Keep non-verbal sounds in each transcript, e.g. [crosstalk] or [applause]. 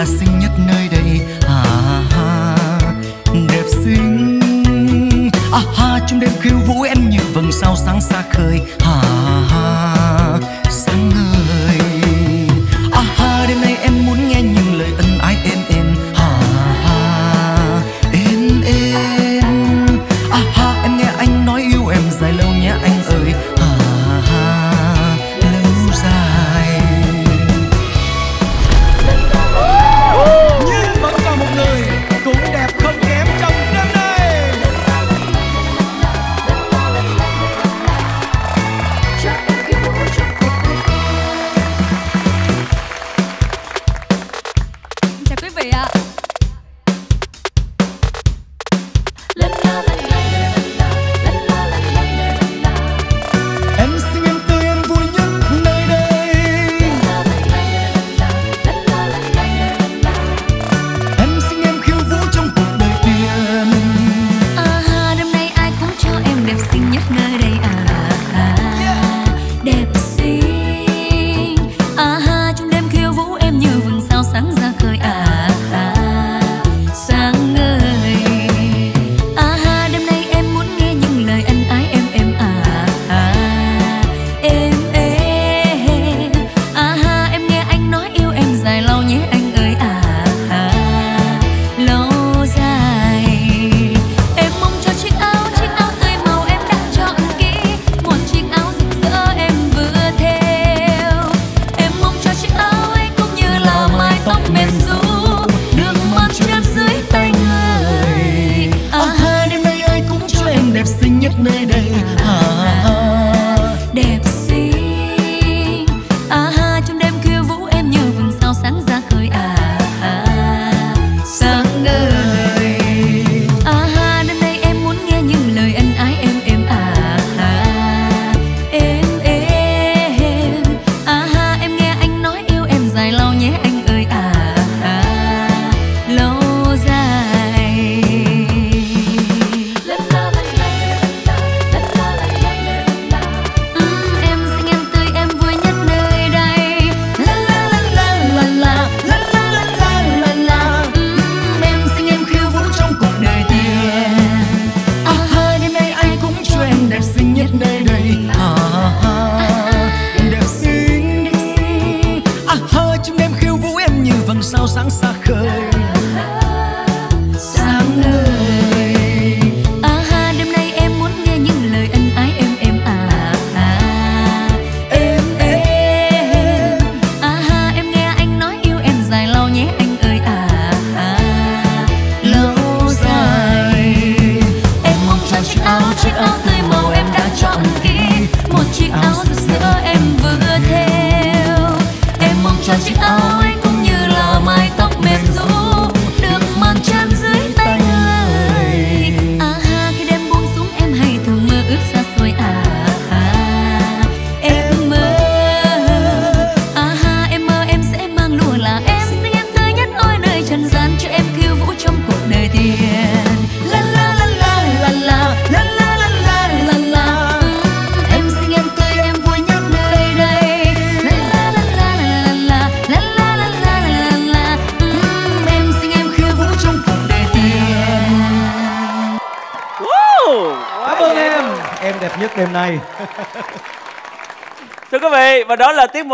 là xinh nhất nơi đây. À ha đẹp xinh. À ha, trong đêm khiêu vũ em như vầng sao sáng xa khơi.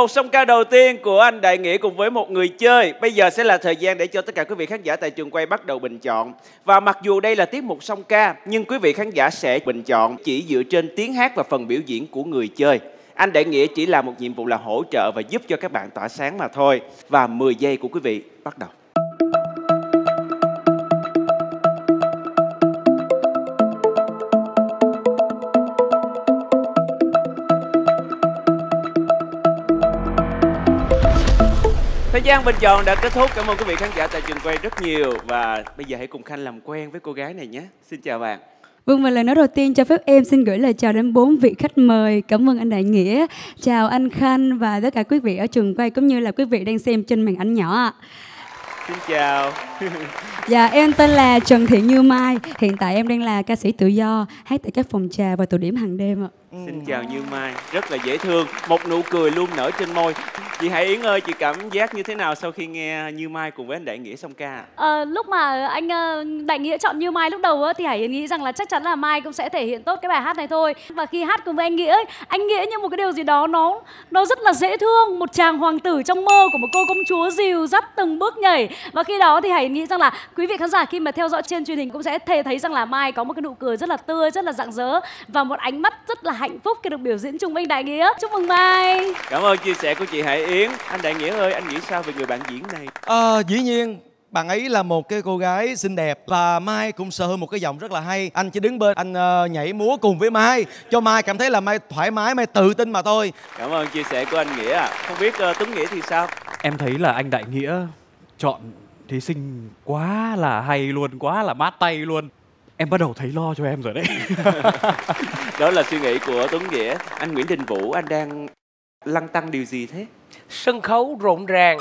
Một song ca đầu tiên của anh Đại Nghĩa cùng với một người chơi. Bây giờ sẽ là thời gian để cho tất cả quý vị khán giả tại trường quay bắt đầu bình chọn. Và mặc dù đây là tiết mục song ca, nhưng quý vị khán giả sẽ bình chọn chỉ dựa trên tiếng hát và phần biểu diễn của người chơi. Anh Đại Nghĩa chỉ làm một nhiệm vụ là hỗ trợ và giúp cho các bạn tỏa sáng mà thôi. Và 10 giây của quý vị bắt đầu. gian bình chọn đã kết thúc. Cảm ơn quý vị khán giả tại trường quay rất nhiều. Và bây giờ hãy cùng khanh làm quen với cô gái này nhé. Xin chào bạn. Vâng và lời nói đầu tiên cho phép em xin gửi lời chào đến bốn vị khách mời. Cảm ơn anh Đại Nghĩa, chào anh Khanh và tất cả quý vị ở trường quay cũng như là quý vị đang xem trên màn ảnh nhỏ. Xin chào. [laughs] Dạ em tên là Trần Thị Như Mai. Hiện tại em đang là ca sĩ tự do Hát tại các phòng trà và tụ điểm hàng đêm ạ. Xin chào Như Mai, rất là dễ thương, một nụ cười luôn nở trên môi. Chị Hải Yến ơi, chị cảm giác như thế nào sau khi nghe Như Mai cùng với anh Đại Nghĩa song ca? Ờ, lúc mà anh ờ, Đại Nghĩa chọn Như Mai lúc đầu á, thì Hải Yến nghĩ rằng là chắc chắn là Mai cũng sẽ thể hiện tốt cái bài hát này thôi. Và khi hát cùng với anh Nghĩa, ấy, anh Nghĩa như một cái điều gì đó nó nó rất là dễ thương, một chàng hoàng tử trong mơ của một cô công chúa dìu dắt từng bước nhảy. Và khi đó thì Hải Yến nghĩ rằng là quý vị khán giả khi mà theo dõi trên truyền hình cũng sẽ thể thấy rằng là Mai có một cái nụ cười rất là tươi, rất là rạng rỡ và một ánh mắt rất là hạnh phúc khi được biểu diễn chung với anh Đại Nghĩa. Chúc mừng Mai. Cảm ơn chia sẻ của chị Hải Yến. Anh Đại Nghĩa ơi, anh nghĩ sao về người bạn diễn này? Ờ, dĩ nhiên bạn ấy là một cái cô gái xinh đẹp và Mai cũng sở hữu một cái giọng rất là hay. Anh chỉ đứng bên anh ờ, nhảy múa cùng với Mai cho Mai cảm thấy là Mai thoải mái, Mai tự tin mà thôi. Cảm ơn chia sẻ của anh Nghĩa ạ. Không biết uh, Tuấn Nghĩa thì sao? Em thấy là anh Đại Nghĩa chọn thí sinh quá là hay luôn, quá là mát tay luôn. Em bắt đầu thấy lo cho em rồi đấy. [laughs] Đó là suy nghĩ của Tuấn Nghĩa. Anh Nguyễn Đình Vũ, anh đang lăn tăng điều gì thế? sân khấu rộn ràng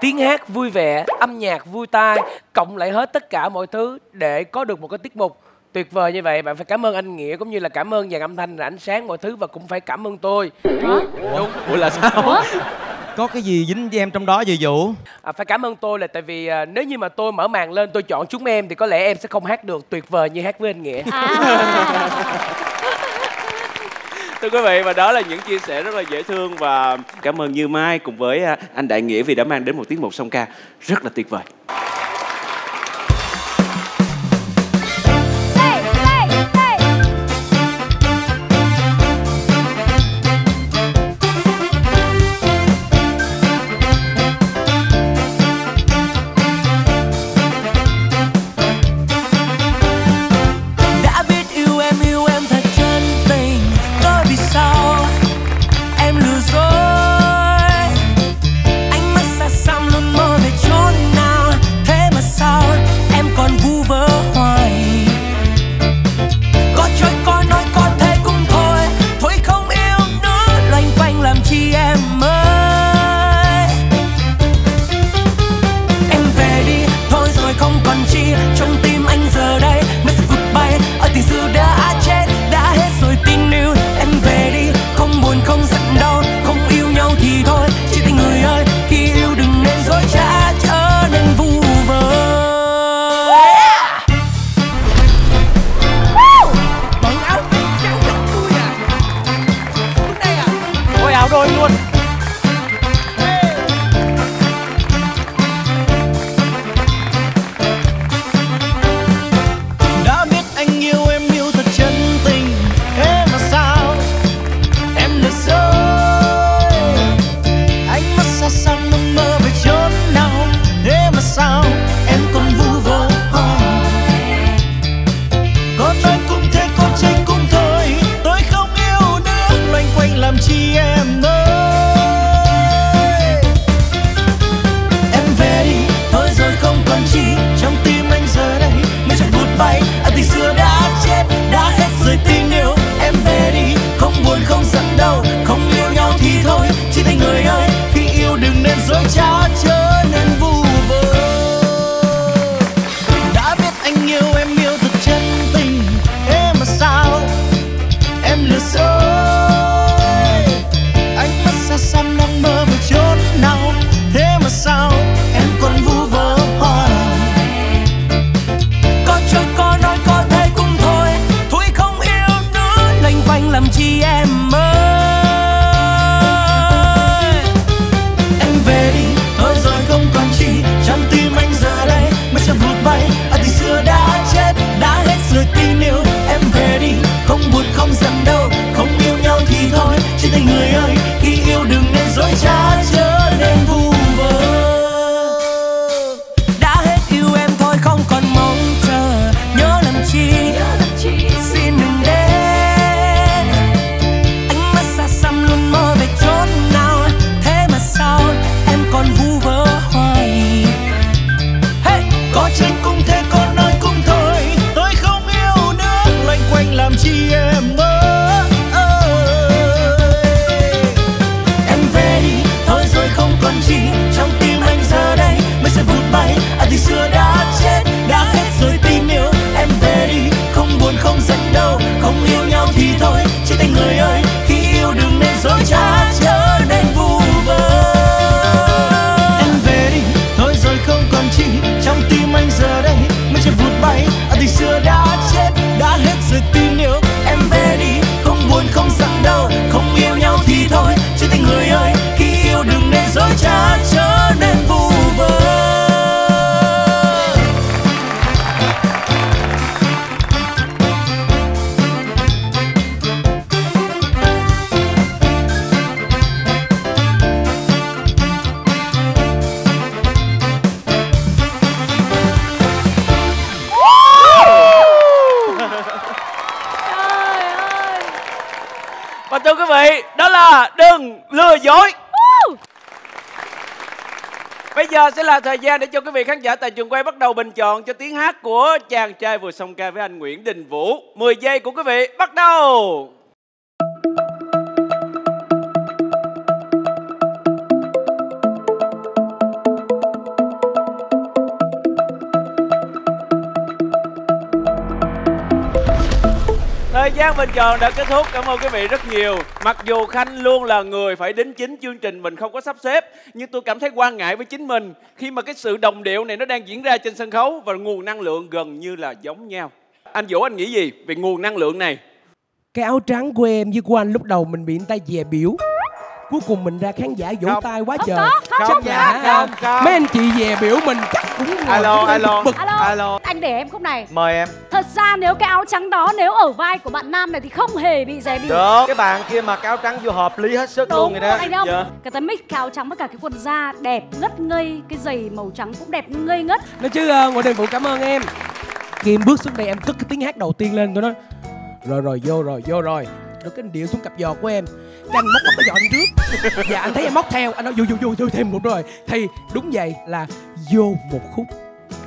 tiếng hát vui vẻ âm nhạc vui tai cộng lại hết tất cả mọi thứ để có được một cái tiết mục tuyệt vời như vậy bạn phải cảm ơn anh nghĩa cũng như là cảm ơn dàn âm thanh và ánh sáng mọi thứ và cũng phải cảm ơn tôi đúng Ủa là sao? Ủa? Có cái gì dính với em trong đó vậy Vũ? à, phải cảm ơn tôi là tại vì à, nếu như mà tôi mở màn lên tôi chọn chúng em thì có lẽ em sẽ không hát được tuyệt vời như hát với anh nghĩa À. [laughs] Thưa quý vị và đó là những chia sẻ rất là dễ thương và cảm ơn Như Mai cùng với à, anh Đại Nghĩa vì đã mang đến một tiết mục song ca rất là tuyệt vời. Gian để cho quý vị khán giả tại trường quay bắt đầu bình chọn cho tiếng hát của chàng trai vừa song ca với anh Nguyễn Đình Vũ. 10 giây của quý vị bắt đầu. Thời gian bình chọn đã kết thúc. Cảm ơn quý vị rất nhiều. Mặc dù Khanh luôn là người phải đính chính chương trình mình không có sắp xếp, nhưng tôi cảm thấy quan ngại với chính mình khi mà cái sự đồng điệu này nó đang diễn ra trên sân khấu và nguồn năng lượng gần như là giống nhau. Anh Vũ anh nghĩ gì về nguồn năng lượng này? Cái áo trắng của em với của anh lúc đầu mình bị người ta dè biểu Cuối cùng mình ra khán giả vỗ Không. tay quá Không trời có, không, Trong không có. Không, không. Mấy anh chị dè biểu mình chắc Alo, alo. Alo. Alo. Anh để em khúc này. Mời em Thật ra nếu cái áo trắng đó nếu ở vai của bạn nam này thì không hề bị dè bỉu. Được Cái bạn kia mặc áo trắng vô hợp lý hết sức luôn Đúng rồi rồi đó anh không? Dạ. Cái mix cái áo trắng với cả cái quần da đẹp ngất ngây, cái giày màu trắng cũng đẹp ngây ngất. Nói chứ uh, Nguyễn Đình Vũ cảm ơn em Khi em bước xuống đây em cất cái tiếng hát đầu tiên lên tôi nói Rồi rồi vô rồi vô rồi Rồi cái anh điệu xuống cặp giò của em Cái anh móc móc cái giò anh trước Và [laughs] anh thấy em móc theo Anh nói vô vô vô vô thêm một rồi Thì đúng vậy là vô một khúc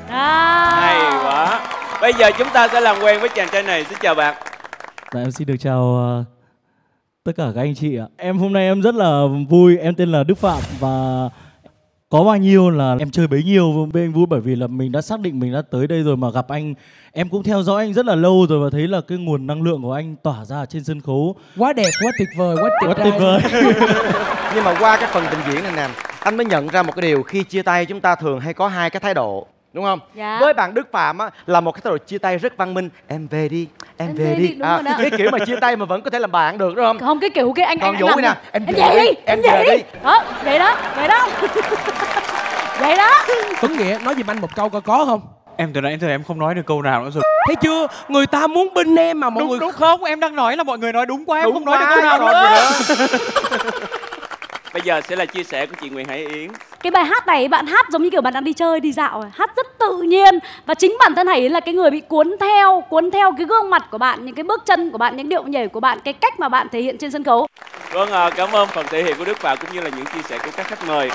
À. Hay quá. Bây giờ chúng ta sẽ làm quen với chàng trai này. Xin chào bạn. Dạ em xin được chào ờ, tất cả các anh chị ạ. Em hôm nay em rất là vui, em tên là Đức Phạm và có bao nhiêu là em chơi bấy nhiêu với anh Vũ? Bởi vì là mình đã xác định mình đã tới đây rồi mà gặp anh. Em cũng theo dõi anh rất là lâu rồi và thấy là cái nguồn năng lượng của anh tỏa ra trên sân khấu. Quá đẹp, quá tuyệt vời, quá tuyệt quá tuyệt vời. [laughs] Nhưng mà qua cái phần trình diễn này nè Anh mới nhận ra một cái điều Khi chia tay chúng ta thường hay có hai cái thái độ Đúng không? Dạ. Với bạn Đức Phạm á, là một cái thái độ chia tay rất văn minh Em về đi, em, về, đi, đúng rồi đó. Cái kiểu mà chia tay mà vẫn có thể làm bạn được đúng không? Không cái kiểu kia anh Còn anh, Vũ anh nè, làm em em về về đi, đi, em em về về đi. đi. Đó, vậy đó, vậy đó. [laughs] vậy đó. Tuấn Nghĩa nói giùm anh một câu coi có không Em từ nãy giờ em không nói được câu nào nữa rồi. Thấy chưa Người ta muốn binh em mà mọi Đúng người đúng không? Em đang nói là mọi người nói đúng quá, em Đúng không nói được câu nào nữa. [laughs] Bây giờ sẽ là chia sẻ của chị Nguyễn Hải Yến. Cái bài hát này bạn hát giống như kiểu bạn đang đi chơi, đi dạo ấy. Hát rất tự nhiên Và chính bản thân Hải Yến là cái người bị cuốn theo Cuốn theo cái gương mặt của bạn, những cái bước chân của bạn, những điệu nhảy của bạn Cái cách mà bạn thể hiện trên sân khấu Vâng, à, cảm ơn phần thể hiện của Đức Phạm cũng như là những chia sẻ của các khách mời.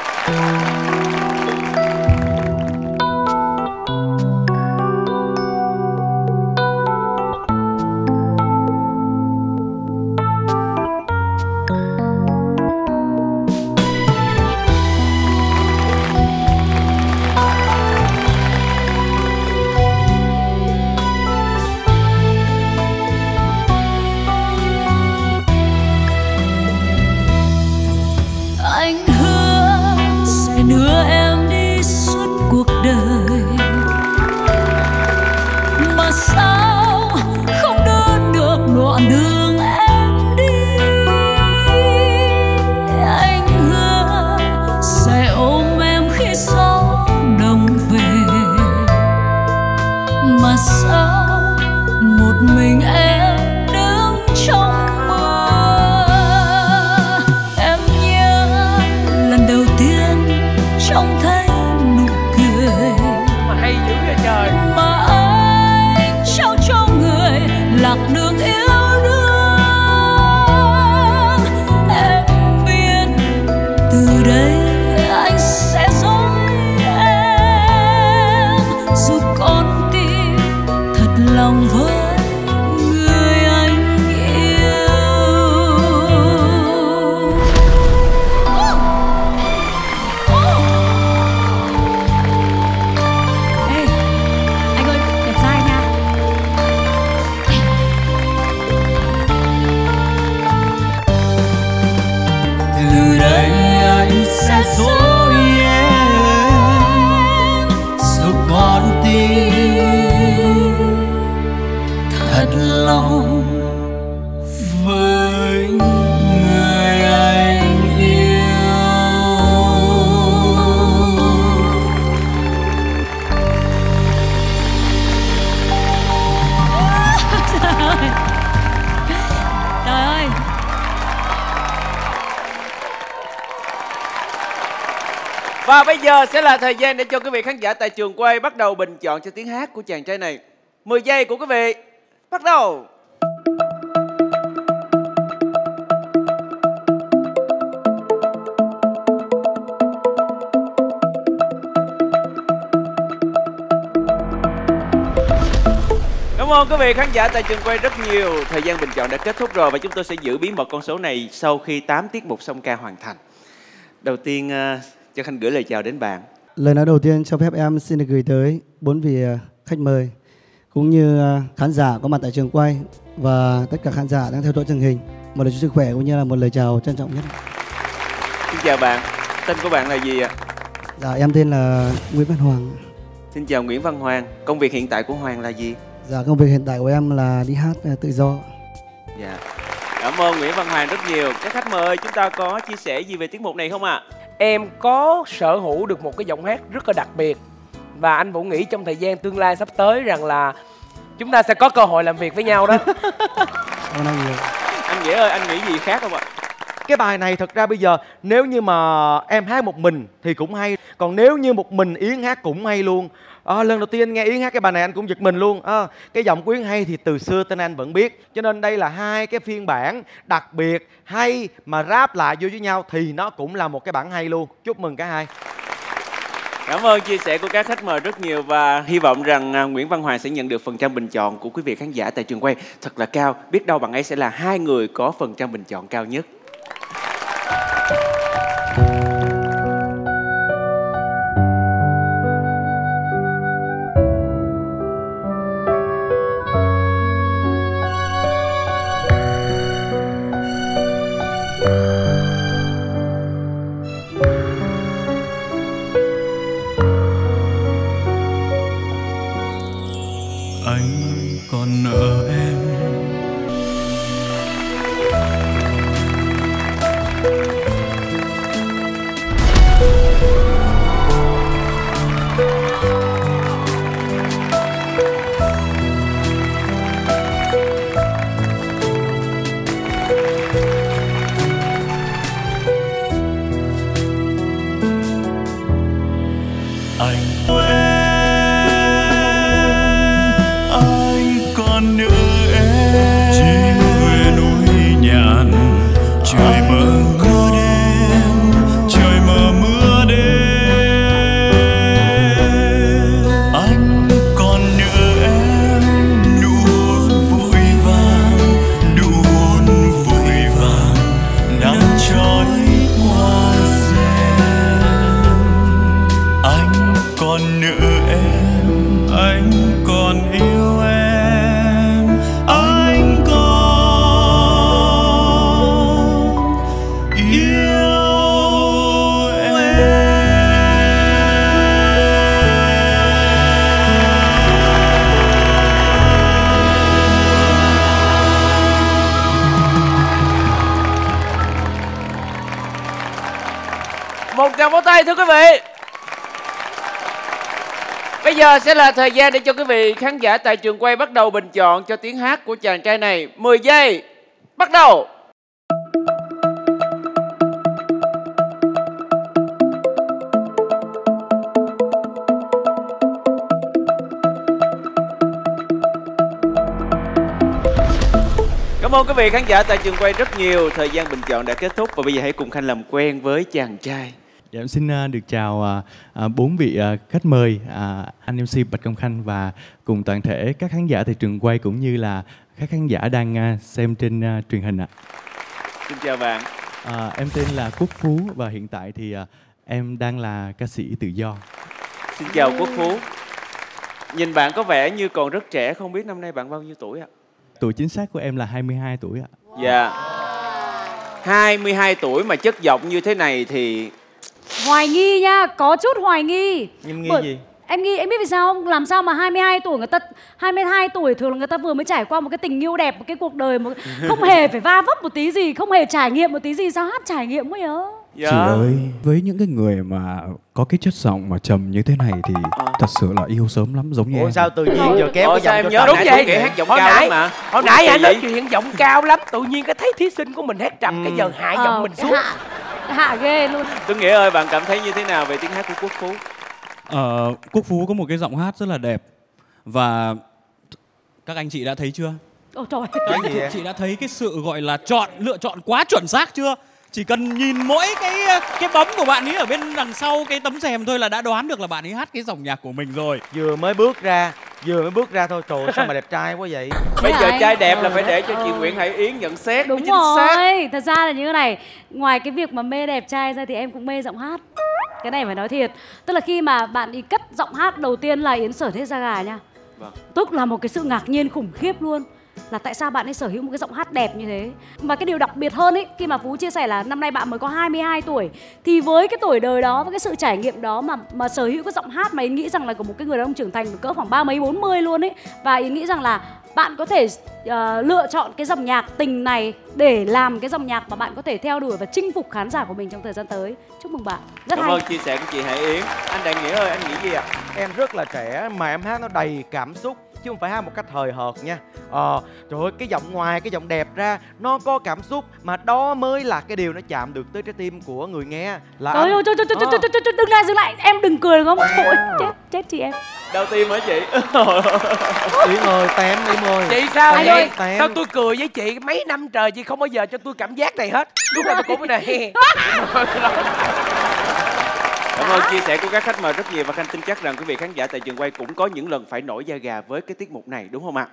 sẽ là thời gian để cho quý vị khán giả tại trường quay bắt đầu bình chọn cho tiếng hát của chàng trai này. 10 giây của quý vị, bắt đầu. Cảm ơn quý vị khán giả tại trường quay rất nhiều. Thời gian bình chọn đã kết thúc rồi Và chúng tôi sẽ giữ bí mật con số này sau khi 8 tiết mục song ca hoàn thành. Đầu tiên ờ, cho Khanh gửi lời chào đến bạn. Lời nói đầu tiên cho phép em xin được gửi tới bốn vị ờ, khách mời cũng như ờ, khán giả có mặt tại trường quay và tất cả khán giả đang theo dõi truyền hình. Một lời chúc sức khỏe cũng như là một lời chào trân trọng nhất. Xin chào bạn. Tên của bạn là gì ạ? Dạ em tên là Nguyễn Văn Hoàng. Xin chào Nguyễn Văn Hoàng. Công việc hiện tại của Hoàng là gì? Dạ công việc hiện tại của em là đi hát tự do. Dạ. Cảm ơn Nguyễn Văn Hoàng rất nhiều. Các khách mời chúng ta có chia sẻ gì về tiết mục này không ạ? Em có sở hữu được một cái giọng hát rất là đặc biệt và anh Vũ nghĩ trong thời gian tương lai sắp tới rằng là chúng ta sẽ có cơ hội làm việc với nhau đó. [laughs] Anh. Anh Nghĩa ơi, anh nghĩ gì khác không ạ? cái bài này thật ra bây giờ nếu như mà em hát một mình thì cũng hay còn nếu như một mình yến hát cũng hay luôn à, lần đầu tiên nghe yến hát cái bài này anh cũng giật mình luôn à, cái giọng của yến hay thì từ xưa tên anh vẫn biết cho nên đây là hai cái phiên bản đặc biệt hay mà ráp lại vô với nhau thì nó cũng là một cái bản hay luôn chúc mừng cả hai Cảm ơn chia sẻ của các khách mời rất nhiều và hy vọng rằng à, Nguyễn Văn Hoàng sẽ nhận được phần trăm bình chọn của quý vị khán giả tại trường quay thật là cao. Biết đâu bạn ấy sẽ là hai người có phần trăm bình chọn cao nhất. Giờ sẽ là thời gian để cho quý vị khán giả tại trường quay bắt đầu bình chọn cho tiếng hát của chàng trai này. 10 giây. Bắt đầu. Cảm ơn quý vị khán giả tại trường quay rất nhiều. Thời gian bình chọn đã kết thúc và bây giờ hãy cùng Khanh làm quen với chàng trai. Dạ, em xin à, được chào à, à, bốn vị khách mời, anh MC Bạch Công Khanh và cùng toàn thể các khán giả tại trường quay cũng như là các khán giả đang à, xem trên à, truyền hình ạ. Xin chào bạn. À, em tên là Quốc Phú và hiện tại thì à, em đang là ca sĩ tự do. Xin chào Quốc Phú. Nhìn bạn có vẻ như còn rất trẻ, không biết năm nay bạn bao nhiêu tuổi ạ? Tuổi chính xác của em là 22 tuổi ạ. Dạ. 22 tuổi mà chất giọng như thế này thì Hoài nghi nha, có chút hoài nghi. Em nghi Bởi- gì? Em nghĩ em biết vì sao không? Làm sao mà 22 tuổi người ta 22 tuổi thường là người ta vừa mới trải qua một cái tình yêu đẹp, một cái cuộc đời mà [laughs] không hề phải va vấp một tí gì, không hề trải nghiệm một tí gì sao hát trải nghiệm quá nhớ. Dạ. Chị ơi, với những cái người mà có cái chất giọng mà trầm như thế này thì thật sự là yêu sớm lắm giống như Ủa em. sao tự nhiên giờ kéo Ủa cái giọng em cho nhớ đúng vậy. vậy? hát giọng Hồi cao nãy- lắm mà. Hồi nãy anh nói chuyện giọng cao lắm, tự nhiên cái thấy thí sinh của mình hát trầm cái giờ hạ giọng Ờ, mình xuống. hạ, hạ ghê luôn. Tuấn Nghĩa ơi, bạn cảm thấy như thế nào về tiếng hát của Quốc Phú? Ờ, Quốc Phú có một cái giọng hát rất là đẹp và các anh chị đã thấy chưa? Ôi trời. Các anh chị, đã thấy cái sự gọi là chọn lựa chọn quá chuẩn xác chưa? Chỉ cần nhìn mỗi cái cái bấm của bạn ấy ở bên đằng sau cái tấm rèm thôi là đã đoán được là bạn ấy hát cái dòng nhạc của mình rồi. vừa mới bước ra vừa mới bước ra thôi trời sao mà đẹp trai quá vậy [laughs] bây giờ trai đẹp là phải để cho chị Ừ. Nguyễn Hải Yến nhận xét mới Đúng chính xác rồi, thật ra là như thế này Ngoài cái việc mà mê đẹp trai ra thì em cũng mê giọng hát Cái này phải nói thiệt. Tức là khi mà bạn đi cất giọng hát đầu tiên là Yến sở hết da gà nha. Vâng. Tức là một cái sự ngạc nhiên khủng khiếp luôn. Là tại sao bạn ấy sở hữu một cái giọng hát đẹp như thế? Và cái điều đặc biệt hơn ấy Khi mà Phú chia sẻ là năm nay bạn mới có 22 tuổi Thì với cái tuổi đời đó, với cái sự trải nghiệm đó Mà mà sở hữu cái giọng hát mà Yến nghĩ rằng là của một cái người đàn ông trưởng thành cỡ khoảng ba mấy bốn mươi luôn ấy Và Yến nghĩ rằng là bạn có thể ờ, lựa chọn cái dòng nhạc tình này để làm cái dòng nhạc mà bạn có thể theo đuổi và chinh phục khán giả của mình trong thời gian tới. Chúc mừng bạn. Rất cảm hay. ơn chia sẻ của chị Hải Yến. Anh Đại Nghĩa ơi anh nghĩ gì ạ? Em rất là trẻ mà em hát nó đầy cảm xúc chứ không phải hát một cách hời hợt nha. Ờ trời ơi cái giọng ngoài cái giọng đẹp ra nó có cảm xúc mà đó mới là cái điều nó chạm được tới trái tim của người nghe. Là Trời ơi, trời, trời, trời, trời, Ờ. trời, trời, đừng lại, dừng lại, em đừng cười được không? Ôi, chết, chết chị em. Đau tim hả chị? Yến ơi tém Yến ơi chị sao Tém, vậy? Tém. sao tôi cười với chị mấy năm trời chị không bao giờ cho tôi cảm giác này hết? Lúc nào tôi cũng cái này [laughs] Cảm ơn chia sẻ của các khách mời rất nhiều và Khanh tin chắc rằng quý vị khán giả tại trường quay cũng có những lần phải nổi da gà với cái tiết mục này đúng không ạ?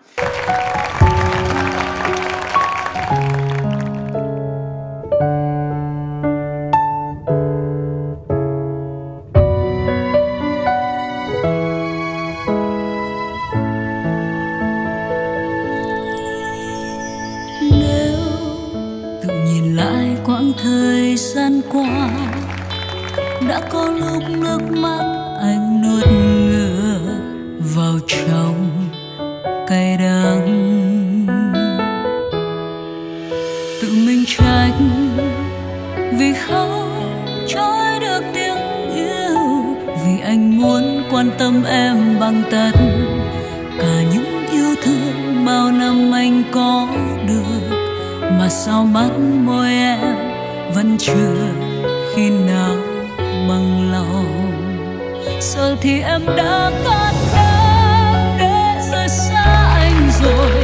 nếu tự nhìn lại quãng thời gian qua đã có lúc nước mắt anh nuốt ngửa vào trong cay đắng. Tự mình trách vì không trói được tiếng yêu, vì anh muốn quan tâm em bằng tất cả những yêu thương bao năm anh có được. Mà sao mắt môi em vẫn chưa khi nào bằng lòng. Giờ thì em đã cắt đám để rời xa anh rồi.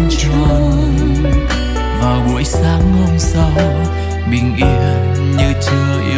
Đôi tròn vào buổi sáng hôm sau bình yên như chưa yêu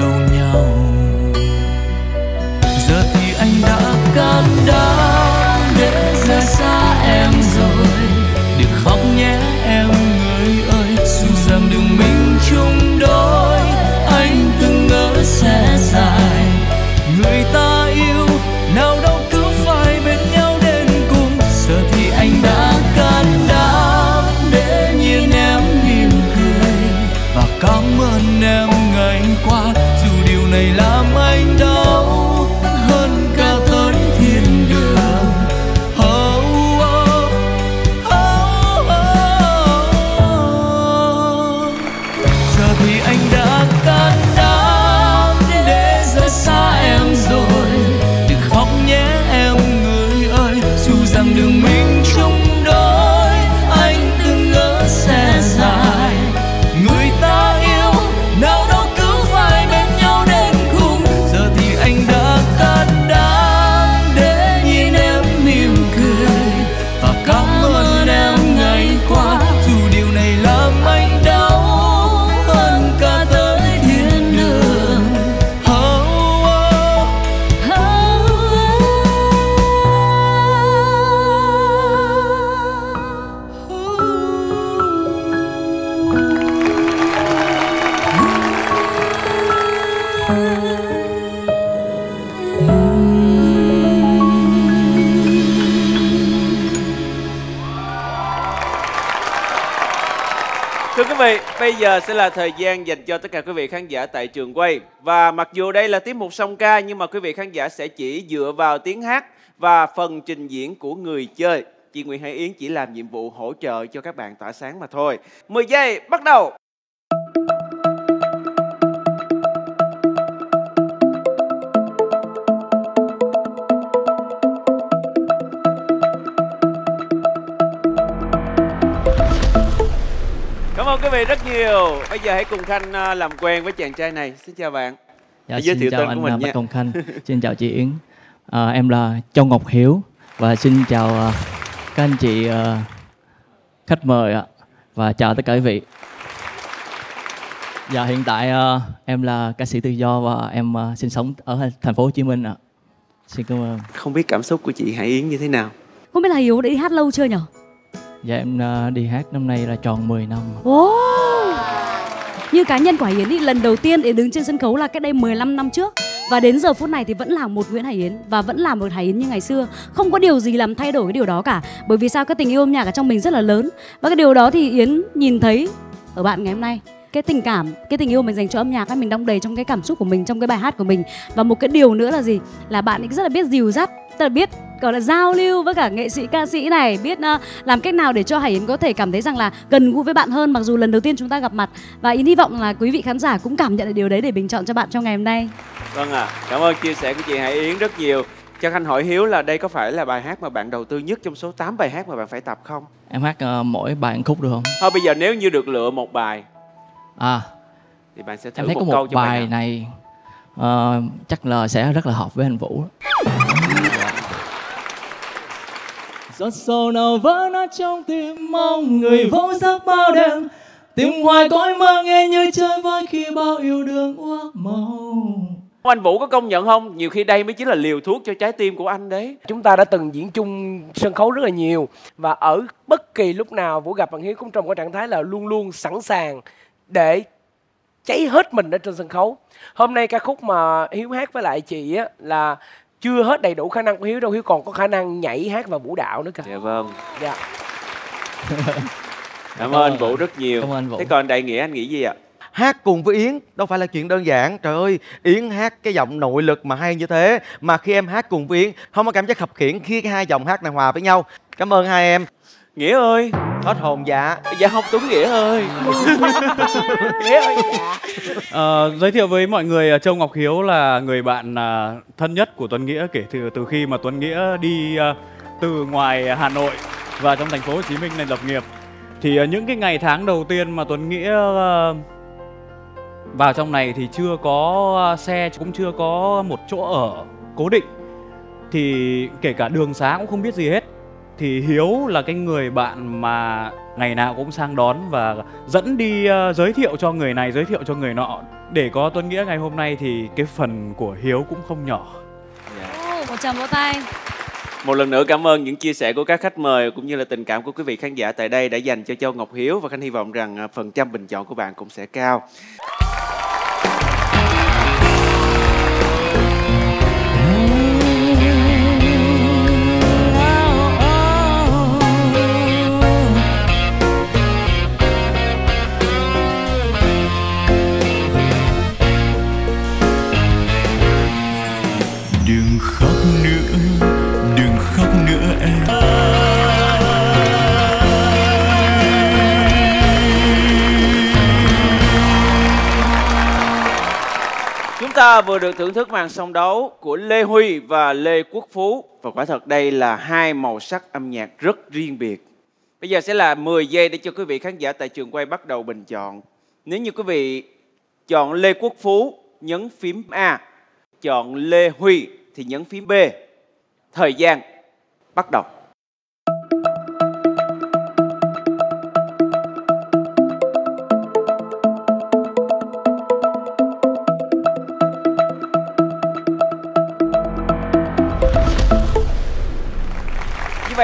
giờ sẽ là thời gian dành cho tất cả quý vị khán giả tại trường quay. Và mặc dù đây là tiết mục song ca nhưng mà quý vị khán giả sẽ chỉ dựa vào tiếng hát và phần trình diễn của người chơi. Chị Nguyễn Hải Yến chỉ làm nhiệm vụ hỗ trợ cho các bạn tỏa sáng mà thôi. 10 giây, bắt đầu! Ơn quý vị rất nhiều. Bây giờ hãy cùng Khanh à, làm quen với chàng trai này. Xin chào bạn. Dạ, Hãy giới xin thiệu chào tên anh của mình à, nha. Công Khanh, xin chào chị Yến. À, em là Châu Ngọc Hiếu và xin chào à, các anh chị khách mời ạ và chào tất cả quý vị. Dạ hiện tại em là ca sĩ tự do và em sinh sống ở thành phố Hồ Chí Minh ạ. Xin cảm ơn. Không biết cảm xúc của chị Hải Yến như thế nào? Không biết là Hiếu đã đi hát lâu chưa nhở? Dạ em uh, đi hát năm nay là tròn 10 năm. Ồ! Như cá nhân của Hải Yến thì lần đầu tiên để đứng trên sân khấu là cách đây 15 năm trước. Và đến giờ phút này thì vẫn là một Nguyễn Hải Yến và vẫn là một Hải Yến như ngày xưa. Không có điều gì làm thay đổi cái điều đó cả bởi vì sao? Cái tình yêu âm nhạc ở trong mình rất là lớn. Và cái điều đó thì Yến nhìn thấy ở bạn ngày hôm nay. Cái tình cảm cái tình yêu mình dành cho âm nhạc ấy mình đong đầy trong cái cảm xúc của mình trong cái bài hát của mình. Và một cái điều nữa là gì? Là bạn ấy rất là biết dìu dắt tức là biết gọi là giao lưu với cả nghệ sĩ ca sĩ này biết uh, làm cách nào để cho Hải Yến có thể cảm thấy rằng là gần gũi với bạn hơn mặc dù lần đầu tiên chúng ta gặp mặt và Yến hy vọng là quý vị khán giả cũng cảm nhận được điều đấy để bình chọn cho bạn trong ngày hôm nay Vâng ạ, cảm ơn chia sẻ của chị Hải Yến rất nhiều. Cho Khanh hỏi Hiếu là đây có phải là bài hát mà bạn đầu tư nhất trong số 8 bài hát mà bạn phải tập không? Em hát à, mỗi bài một khúc được không? Thôi bây giờ nếu như được lựa một bài À thì bạn sẽ thử em thấy một có một câu cho bài bài này ờ, chắc là sẽ rất là hợp với anh Vũ. Giọt sầu nào vỡ nát trong tim mong người vô giấc bao đêm tìm hoài cõi mơ nghe như chơi vơi khi bao yêu đương uất màu Anh Vũ có công nhận không? Nhiều khi đây mới chính là liều thuốc cho trái tim của anh đấy. Chúng ta đã từng diễn chung sân khấu rất là nhiều và ở bất kỳ lúc nào Vũ gặp bạn Hiếu cũng trong cái trạng thái là luôn luôn sẵn sàng để cháy hết mình ở trên sân khấu. Hôm nay ca khúc mà Hiếu hát với lại chị á là chưa hết đầy đủ khả năng của Hiếu đâu, Hiếu còn có khả năng nhảy hát và vũ đạo nữa kìa. Dạ vâng. Dạ. [laughs] Cảm ơn anh Vũ rất nhiều. Cảm ơn Vũ. Thế còn đại nghĩa anh nghĩ gì ạ? hát cùng với Yến đâu phải là chuyện đơn giản trời ơi Yến hát cái giọng nội lực mà hay như thế mà khi em hát cùng với Yến không có cảm giác khập khiễng khi cái hai giọng hát này hòa với nhau cảm ơn hai em Nghĩa ơi hết hồn dạ dạ không Tuấn Nghĩa ơi [laughs] Nghĩa ơi dạ Ờ, giới thiệu với mọi người ờ, Châu Ngọc Hiếu là người bạn à, thân nhất của Tuấn Nghĩa kể từ từ khi mà Tuấn Nghĩa đi à, từ ngoài Hà Nội và trong thành phố Hồ Chí Minh lên lập nghiệp. Thì à, những cái ngày tháng đầu tiên mà Tuấn Nghĩa à, vào trong này thì chưa có à, xe cũng chưa có một chỗ ở cố định. Thì kể cả đường xá cũng không biết gì hết. Thì Hiếu là cái người bạn mà ngày nào cũng sang đón và dẫn đi ờ, giới thiệu cho người này giới thiệu cho người nọ để có Tuấn Nghĩa ngày hôm nay thì cái phần của Hiếu cũng không nhỏ. Ồ, một tràng vỗ tay Một lần nữa cảm ơn những chia sẻ của các khách mời cũng như là tình cảm của quý vị khán giả tại đây đã dành cho Châu Ngọc Hiếu và Khanh hy vọng rằng à, phần trăm bình chọn của bạn cũng sẽ cao. Ta vừa được thưởng thức màn song đấu của Lê Huy và Lê Quốc Phú và quả thật đây là hai màu sắc âm nhạc rất riêng biệt. Bây giờ sẽ là 10 giây để cho quý vị khán giả tại trường quay bắt đầu bình chọn. Nếu như quý vị chọn Lê Quốc Phú nhấn phím A, chọn Lê Huy thì nhấn phím B. Thời gian bắt đầu.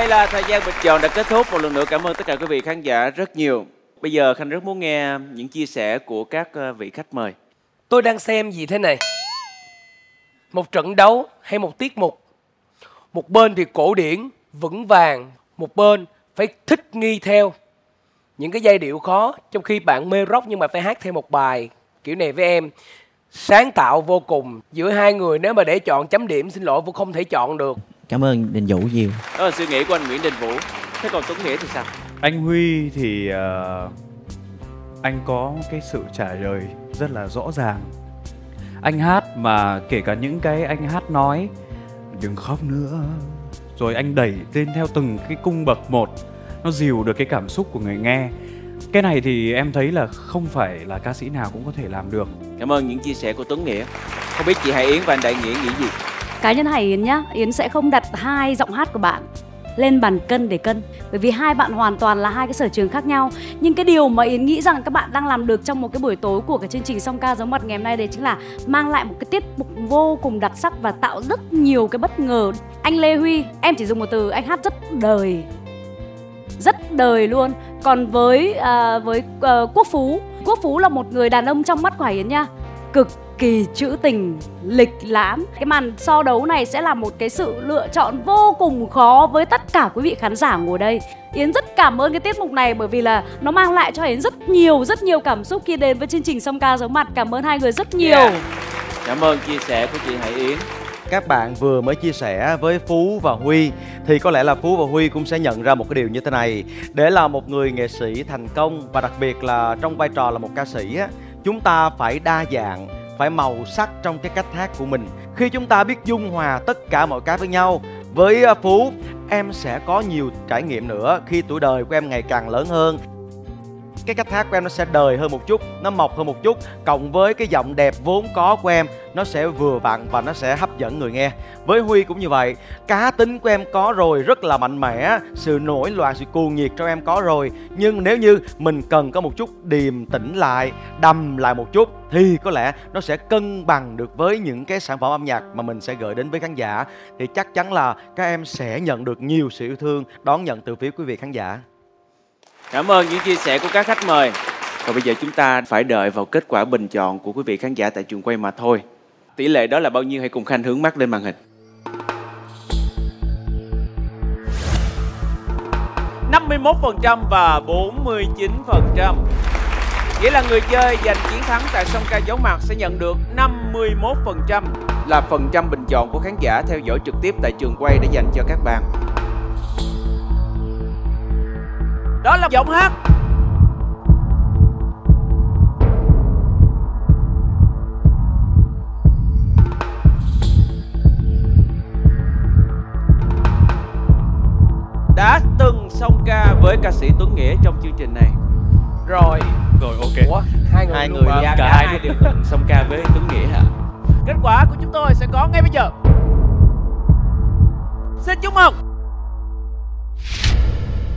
Vậy là thời gian bình chọn đã kết thúc. Một lần nữa cảm ơn tất cả quý vị khán giả rất nhiều. Bây giờ Khanh rất muốn nghe những chia sẻ của các ờ, vị khách mời. Tôi đang xem gì thế này? một trận đấu hay một tiết mục một bên thì cổ điển, vững vàng, một bên phải thích nghi theo những cái giai điệu khó, trong khi bạn mê rock nhưng mà phải hát thêm một bài kiểu này với em sáng tạo vô cùng, giữa hai người nếu mà để chọn chấm điểm, xin lỗi cũng không thể chọn được cảm ơn đình vũ nhiều đó là suy nghĩ của anh Nguyễn Đình Vũ thế còn Tuấn Nghĩa thì sao Anh Huy thì ờ, anh có cái sự trả lời rất là rõ ràng. Anh hát mà kể cả những cái anh hát nói đừng khóc nữa. Rồi anh đẩy lên theo từng cái cung bậc một nó dìu được cái cảm xúc của người nghe. Cái này thì em thấy là không phải là ca sĩ nào cũng có thể làm được. cảm ơn những chia sẻ của Tuấn Nghĩa không biết chị Hải Yến và anh Đại Nghĩa nghĩ gì cá nhân Hải Yến nhá Yến sẽ không đặt hai giọng hát của bạn lên bàn cân để cân. Bởi vì hai bạn hoàn toàn là hai cái sở trường khác nhau. Nhưng cái điều mà Yến nghĩ rằng các bạn đang làm được trong một cái buổi tối của cái chương trình song ca giống mặt ngày hôm nay đấy chính là mang lại một cái tiết mục vô cùng đặc sắc và tạo rất nhiều cái bất ngờ. Anh Lê Huy em chỉ dùng một từ anh hát rất đời. Rất đời luôn. Còn với à, với à, quốc phú. Quốc phú là một người đàn ông trong mắt của hải yến nha cực kỳ trữ tình lịch lãm. Cái màn so đấu này sẽ là một cái sự lựa chọn vô cùng khó với tất cả quý vị khán giả ngồi đây. Yến rất cảm ơn cái tiết mục này bởi vì là nó mang lại cho yến rất nhiều rất nhiều cảm xúc khi đến với chương trình song ca giống mặt. Cảm ơn hai người rất nhiều. Yeah. cảm ơn chia sẻ của chị Hải Yến. Các bạn vừa mới chia sẻ với Phú và Huy thì có lẽ là Phú và Huy cũng sẽ nhận ra một cái điều như thế này. Để là một người nghệ sĩ thành công và đặc biệt là trong vai trò là một ca sĩ á chúng ta phải đa dạng phải màu sắc trong cái cách hát của mình. Khi chúng ta biết dung hòa tất cả mọi cái với nhau, với à, Phú, em sẽ có nhiều trải nghiệm nữa khi tuổi đời của em ngày càng lớn hơn cái cách hát của em nó sẽ đời hơn một chút, nó mộc hơn một chút. Cộng với cái giọng đẹp vốn có của em, nó sẽ vừa vặn và nó sẽ hấp dẫn người nghe. Với huy cũng như vậy, cá tính của em có rồi, rất là mạnh mẽ. Sự nổi loạn, sự cuồng nhiệt trong em có rồi. Nhưng nếu như mình cần có một chút điềm tĩnh lại, đầm lại một chút, thì có lẽ nó sẽ cân bằng được với những cái sản phẩm âm nhạc mà mình sẽ gửi đến với khán giả. Thì chắc chắn là các em sẽ nhận được nhiều sự yêu thương đón nhận từ phía quý vị khán giả. Cảm ơn những chia sẻ của các khách mời. Còn bây giờ chúng ta phải đợi vào kết quả bình chọn của quý vị khán giả tại trường quay mà thôi. Tỷ lệ đó là bao nhiêu hãy cùng Khanh hướng mắt lên màn hình. 51% và 49%. Nghĩa là người chơi giành chiến thắng tại song ca giấu mặt sẽ nhận được 51% là phần trăm bình chọn của khán giả theo dõi trực tiếp tại trường quay để dành cho các bạn. Đó là giọng hát đã từng song ca với ca sĩ Tuấn Nghĩa trong chương trình này. Rồi. Rồi ok. Ủa, hai người hai luôn người mà. cả, cả hai đứa đều từng song ca với Tuấn Nghĩa hả? Kết quả của chúng tôi sẽ có ngay bây giờ. Xin chúc mừng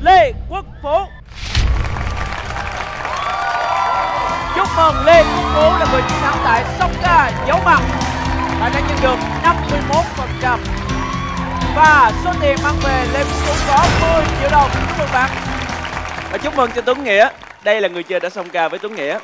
Lê Quốc Phú. Chúc mừng Lê Quốc Phú là người chiến thắng tại song ca giấu mặt. Bạn đã nhận được 51% và số tiền mang về Lê Quốc Phú có 10 triệu đồng. Chúc mừng bạn. Và chúc mừng cho Tuấn Nghĩa. Đây là người chơi đã song ca với Tuấn Nghĩa.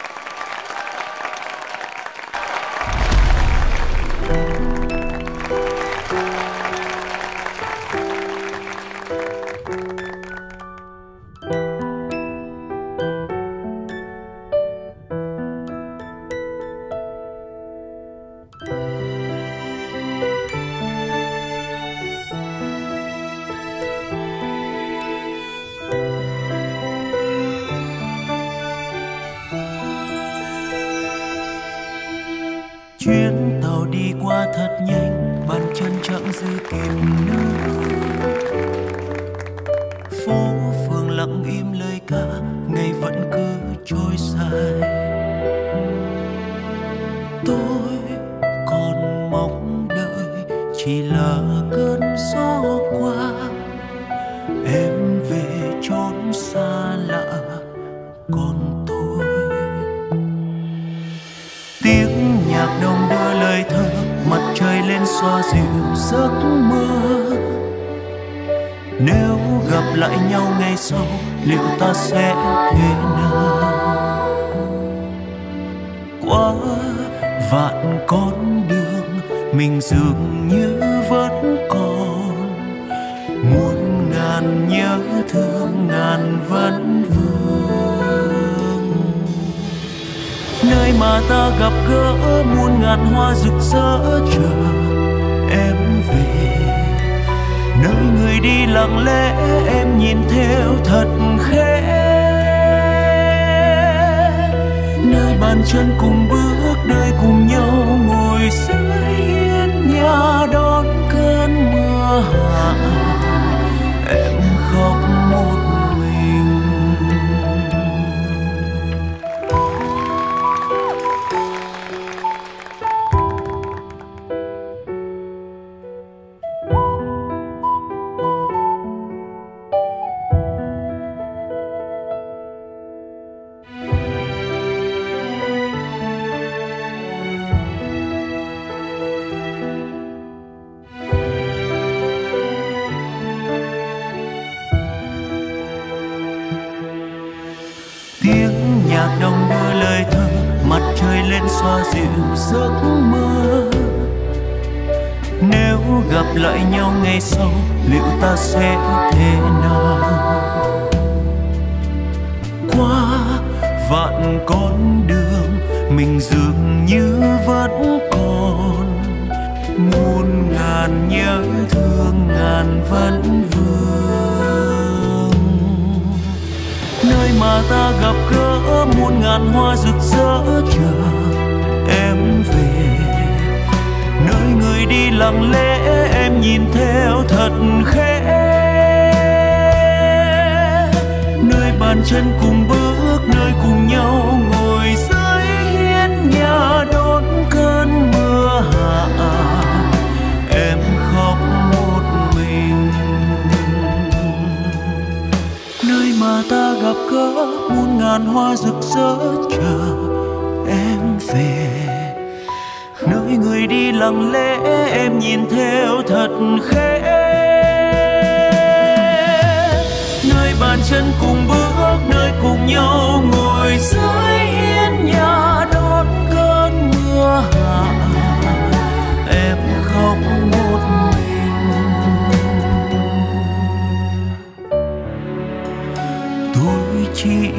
chỉ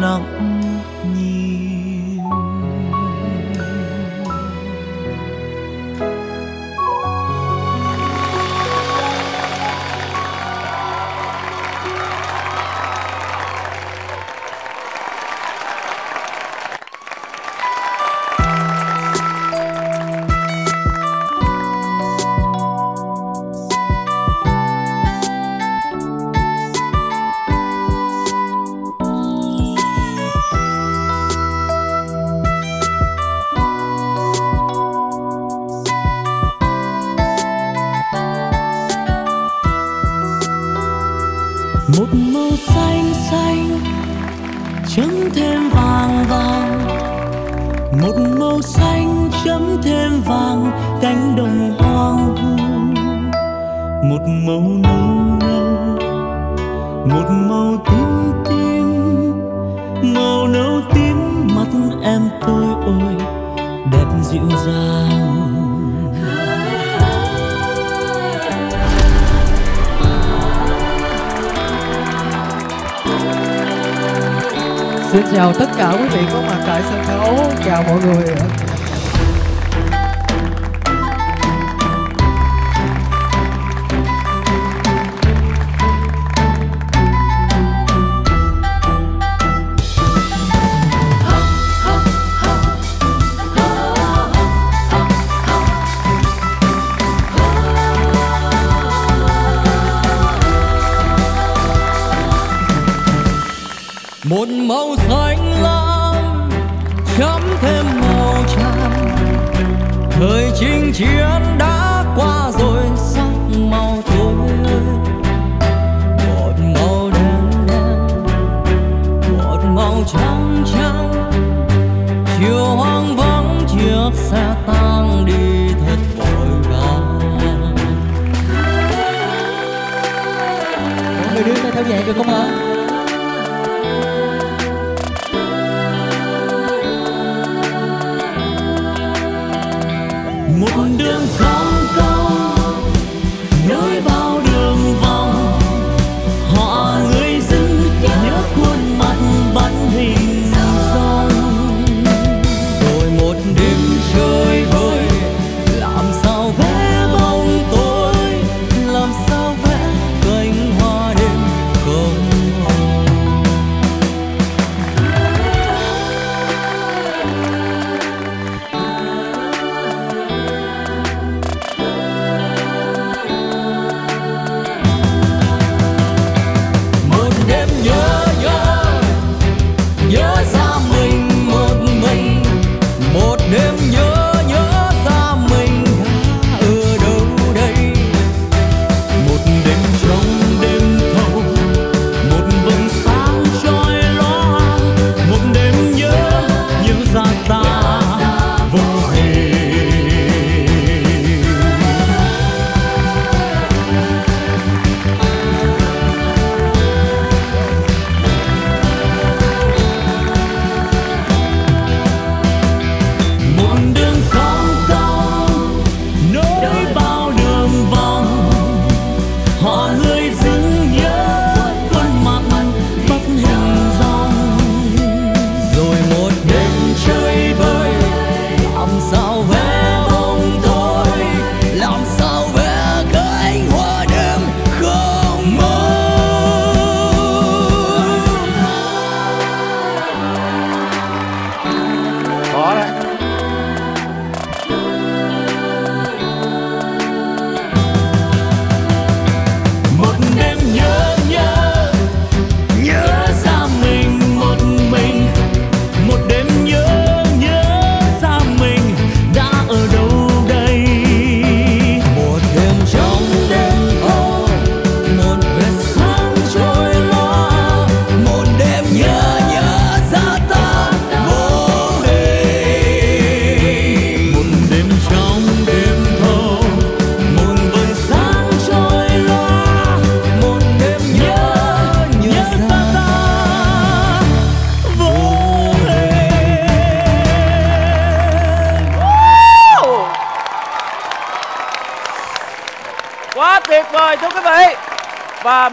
lặng nhìn. cả quý vị có mặt tại sân khấu. Chào mọi người.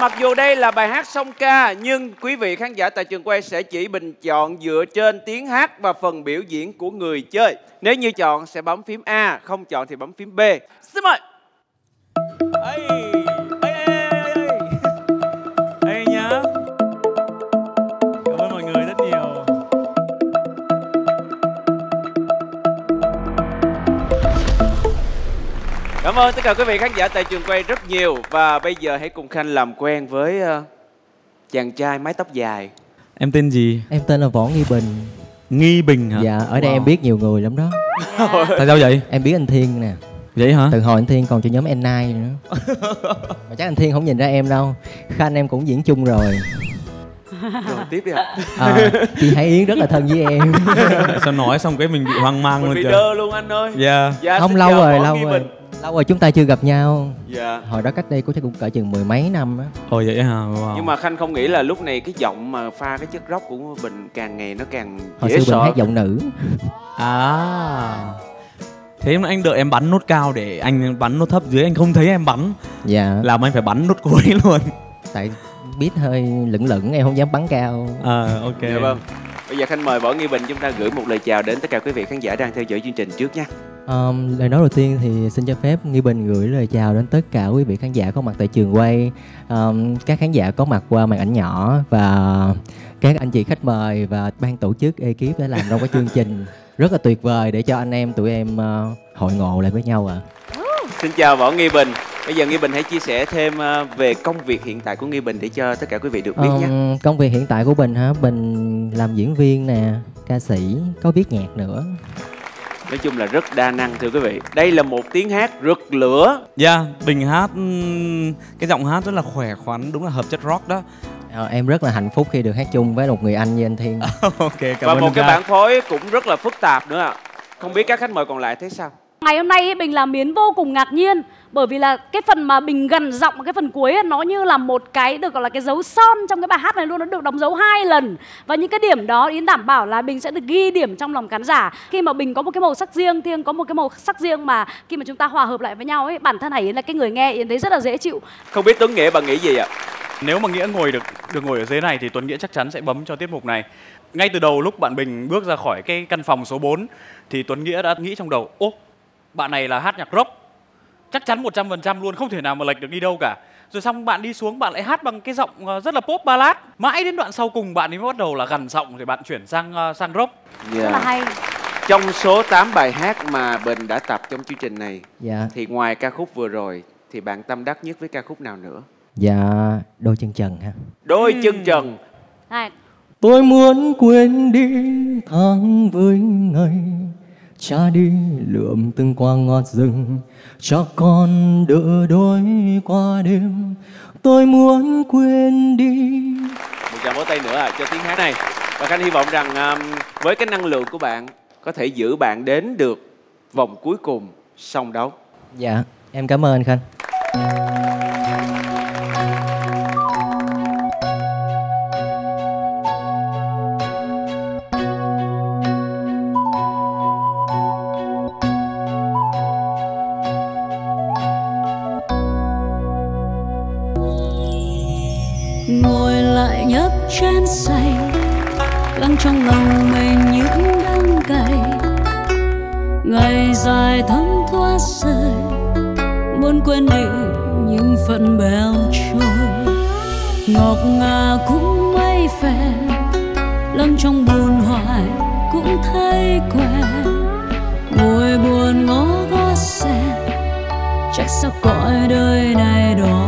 Mặc dù đây là bài hát song ca Nhưng quý vị khán giả tại trường quay sẽ chỉ bình chọn dựa trên tiếng hát và phần biểu diễn của người chơi. Nếu như chọn sẽ bấm phím A, không chọn thì bấm phím B. Xin mời! Hey. Cảm ơn tất cả quý vị khán giả tại trường quay rất nhiều Và bây giờ hãy cùng Khanh làm quen với ờ, chàng trai mái tóc dài Em tên gì? Em tên là Võ Nghi Bình Nghi Bình hả? Dạ, ở đây Wow. em biết nhiều người lắm đó [laughs] Tại sao vậy? Em biết anh Thiên nè Vậy hả? Từ hồi anh Thiên còn cho nhóm N9 nữa [laughs] Mà chắc anh Thiên không nhìn ra em đâu Khanh em cũng diễn chung rồi Rồi tiếp đi ạ à, Chị Hải Yến rất là thân với em [laughs] sao nói xong cái mình bị hoang mang Mình luôn bị trời. đơ luôn anh ơi Dạ. Dạ, Không xin lâu rồi, lâu rồi Bình. Lâu rồi chúng ta chưa gặp nhau. Dạ. Hồi đó cách đây cũng chắc cũng cỡ chừng mười mấy năm á. Ồ vậy hả? Wow. Nhưng mà Khanh không nghĩ là lúc này cái giọng mà pha cái chất rock của Bình càng ngày nó càng Hồi dễ xưa sợ. Bình hát giọng nữ. À. Thế mà anh đợi em bắn nốt cao để anh bắn nốt thấp dưới anh không thấy em bắn. Dạ. Làm anh phải bắn nốt cuối [laughs] luôn. Tại biết hơi lửng lửng em không dám bắn cao. À ok. Dạ vâng Bây giờ Khanh mời Võ Nghi Bình chúng ta gửi một lời chào đến tất cả quý vị khán giả đang theo dõi chương trình trước nha. Um, lời nói đầu tiên thì xin cho phép Nghi Bình gửi lời chào đến tất cả quý vị khán giả có mặt tại trường quay. Um, Các khán giả có mặt qua màn ảnh nhỏ Và các anh chị khách mời và ban tổ chức ekip đã làm trong cái chương trình [laughs] Rất là tuyệt vời để cho anh em tụi em uh, hội ngộ lại với nhau ạ. Xin chào Võ Nghi Bình Bây giờ Nghi Bình hãy chia sẻ thêm ờ, về công việc hiện tại của Nghi Bình để cho tất cả quý vị được biết nhé. Um, công việc hiện tại của Bình hả? Bình làm diễn viên nè, ca sĩ, có viết nhạc nữa. Nói chung là rất đa năng thưa quý vị. Đây là một tiếng hát rực lửa. Dạ, Bình hát cái giọng hát rất là khỏe khoắn, đúng là hợp chất rock đó. Ờ, Em rất là hạnh phúc khi được hát chung với một người anh như anh Thiên. [laughs] Ok, cảm Và ơn một cái bản phối cũng rất là phức tạp nữa. Ạ Không biết các khách mời còn lại thấy sao Ngày hôm nay ấy, Bình làm Miến vô cùng ngạc nhiên bởi vì là cái phần mà Bình gần giọng cái phần cuối ấy, nó như là một cái được gọi là cái dấu son trong cái bài hát này luôn nó được đóng dấu hai lần và những cái điểm đó Yến đảm bảo là Bình sẽ được ghi điểm trong lòng khán giả khi mà Bình có một cái màu sắc riêng Thiên có một cái màu sắc riêng mà khi mà chúng ta hòa hợp lại với nhau ấy bản thân Hải Yến là cái người nghe Yến thấy rất là dễ chịu Không biết Tuấn Nghĩa bạn nghĩ gì ạ? Nếu mà Nghĩa ngồi được được ngồi ở dưới này thì Tuấn Nghĩa chắc chắn sẽ bấm cho tiết mục này. Ngay từ đầu lúc bạn Bình bước ra khỏi cái căn phòng số 4 thì Tuấn Nghĩa đã nghĩ trong đầu, ô, bạn này là hát nhạc rock. Chắc chắn 100% luôn, không thể nào mà lệch được đi đâu cả. Rồi xong bạn đi xuống bạn lại hát bằng cái giọng ờ, rất là pop ballad. Mãi đến đoạn sau cùng bạn ấy mới bắt đầu là gần giọng thì bạn chuyển sang ờ, sang rock. Dạ. hay Trong số 8 bài hát mà Bình đã tập trong chương trình này Dạ. thì ngoài ca khúc vừa rồi thì bạn tâm đắc nhất với ca khúc nào nữa? Dạ, đôi chân trần ha. Đôi chân trần. Hai. Tôi muốn quên đi tháng với ngày Cha đi lượm từng qua ngọt rừng Cho con đỡ đôi qua đêm Tôi muốn quên đi Một tràng vỗ tay nữa à, cho tiếng hát này. Và Khanh hy vọng rằng um, với cái năng lượng của bạn có thể giữ bạn đến được vòng cuối cùng song đấu. Dạ, em cảm ơn anh Khanh. Lại sầy, chén say lắng trong lòng mình những đắng cay. Ngày dài thấm thoát rơi muốn quên đi những phận bèo trôi. Ngọc ngà cũng mây phè lắng trong buồn hoài cũng thấy quen ngồi buồn ngó gót xe trách sao cõi đời này đỏ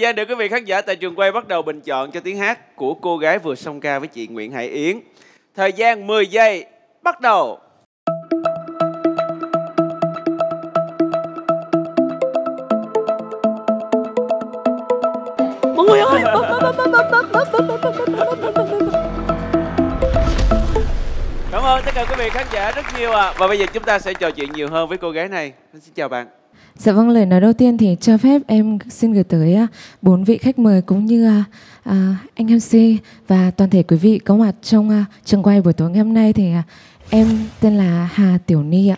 gian được quý vị khán giả tại trường quay bắt đầu bình chọn cho tiếng hát của cô gái vừa xong ca với chị Nguyễn Hải Yến. Thời gian 10 giây, bắt đầu. Mọi người ơi, Cảm ơn tất cả quý vị khán giả rất nhiều ạ. À. Và bây giờ chúng ta sẽ trò chuyện nhiều hơn với cô gái này. Xin chào bạn. Dạ vâng, lời nói đầu tiên thì cho phép em xin gửi tới à, bốn vị khách mời cũng như à, à, anh MC và toàn thể quý vị có mặt trong à, trường quay buổi tối ngày hôm nay thì à, em tên là Hà Tiểu Ni ạ.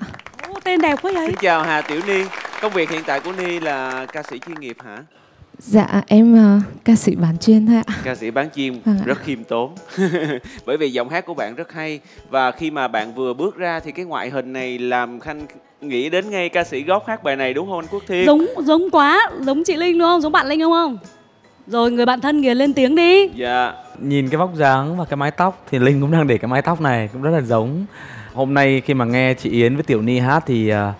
Ô, tên đẹp quá vậy xin chào Hà Tiểu Ni công việc hiện tại của Ni là ca sĩ chuyên nghiệp hả Dạ em à, ca sĩ bán chuyên thôi ạ. ca sĩ bán chuyên Vâng ạ. rất khiêm tốn [laughs] bởi vì giọng hát của bạn rất hay và khi mà bạn vừa bước ra thì cái ngoại hình này làm khanh nghĩ đến ngay ca sĩ gốc hát bài này đúng không anh Quốc Thiên giống giống quá giống chị linh đúng không giống bạn linh đúng không rồi người bạn thân kìa lên tiếng đi dạ Nhìn cái vóc dáng và cái mái tóc thì Linh cũng đang để cái mái tóc này cũng rất là giống. Hôm nay khi mà nghe chị Yến với Tiểu Ni hát thì à,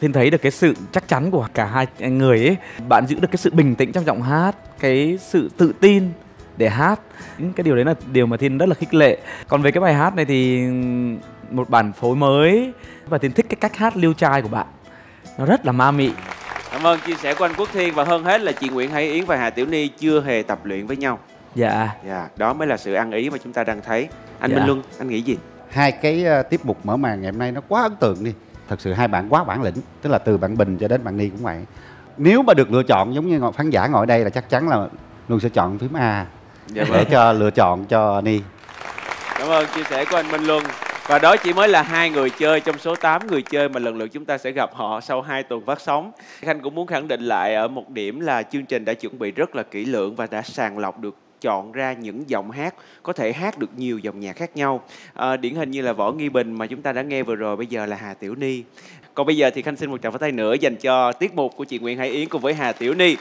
Thiên thấy được cái sự chắc chắn của cả hai người ấy. Bạn giữ được cái sự bình tĩnh trong giọng hát, cái sự tự tin để hát. Cái điều đấy là điều mà Thiên rất là khích lệ. Còn về cái bài hát này thì một bản phối mới và Thiên thích cái cách hát liêu trai của bạn. Nó rất là ma mị. cảm ơn chia sẻ của anh Quốc Thiên và hơn hết là chị Nguyễn Hải Yến và Hà Tiểu Ni chưa hề tập luyện với nhau Dạ. dạ đó mới là sự ăn ý mà chúng ta đang thấy anh Dạ. Minh Luân anh nghĩ gì hai cái ờ, tiết mục mở màn ngày hôm nay nó quá ấn tượng đi thật sự hai bạn quá bản lĩnh tức là từ bạn Bình cho đến bạn Ni cũng vậy nếu mà được lựa chọn giống như khán giả ngồi đây là chắc chắn là luôn sẽ chọn phím A Dạ để vâng. cho lựa chọn cho Ni Cảm ơn chia sẻ của anh Minh Luân. Và đó chỉ mới là hai người chơi trong số 8 người chơi mà lần lượt chúng ta sẽ gặp họ sau 2 tuần phát sóng. Khanh cũng muốn khẳng định lại ở một điểm là chương trình đã chuẩn bị rất là kỹ lưỡng và đã sàng lọc được chọn ra những giọng hát có thể hát được nhiều dòng nhạc khác nhau. À, điển hình như là Võ Nghi Bình mà chúng ta đã nghe vừa rồi bây giờ là Hà Tiểu Ni. Còn bây giờ thì Khanh xin một tràng pháo tay nữa dành cho tiết mục của chị Nguyễn Hải Yến cùng với Hà Tiểu Ni.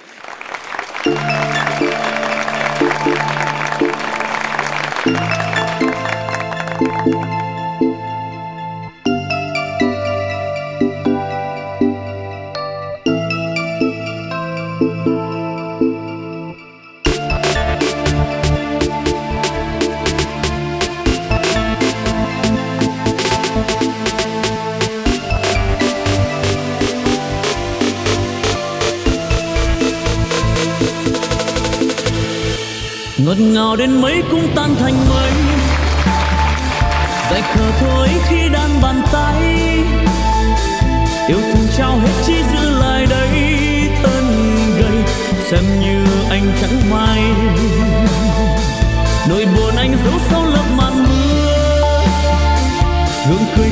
Ngọt ngào đến mấy cũng tan thành mây. Dại khờ thôi khi đan bàn tay, yêu thương trao hết chỉ giữ lại đây. Thân gầy, xem như anh chẳng may. Nỗi buồn anh giấu sau lớp màn mưa gương cười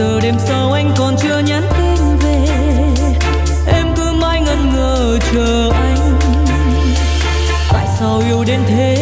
giờ đêm sau anh còn chưa nhắn tin về. Em cứ mãi ngẩn ngơ chờ anh. Tại sao yêu đến thế?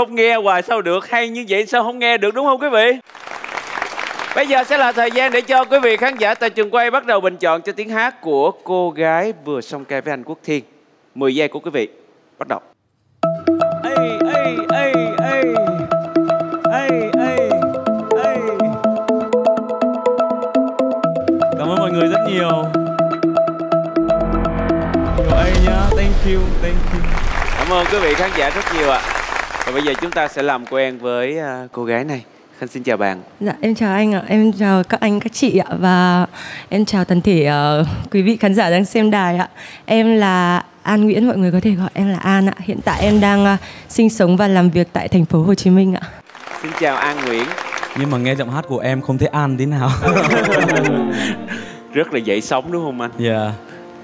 Không nghe hoài sao được hay như vậy sao không nghe được đúng không quý vị Bây giờ sẽ là thời gian để cho quý vị khán giả tại trường quay bắt đầu bình chọn cho tiếng hát của cô gái vừa song ca với anh Quốc Thiên. 10 giây của quý vị. Bắt đầu. Ê, ê, ê, ê. Ê, ê, ê. Cảm ơn mọi người rất nhiều. Nhiều ê nhá, thank you, thank you. Cảm ơn quý vị khán giả rất nhiều ạ. Và bây giờ chúng ta sẽ làm quen với à, cô gái này. Khanh xin chào bạn. Dạ em chào anh ạ, em chào các anh các chị ạ và em chào toàn thể ờ, quý vị khán giả đang xem đài ạ. Em là An Nguyễn, mọi người có thể gọi em là An ạ. Hiện tại em đang ờ, sinh sống và làm việc tại thành phố Hồ Chí Minh ạ. Xin chào An Nguyễn. Nhưng mà nghe giọng hát của em không thấy an tí nào. [laughs] Rất là dậy sóng đúng không anh? Dạ.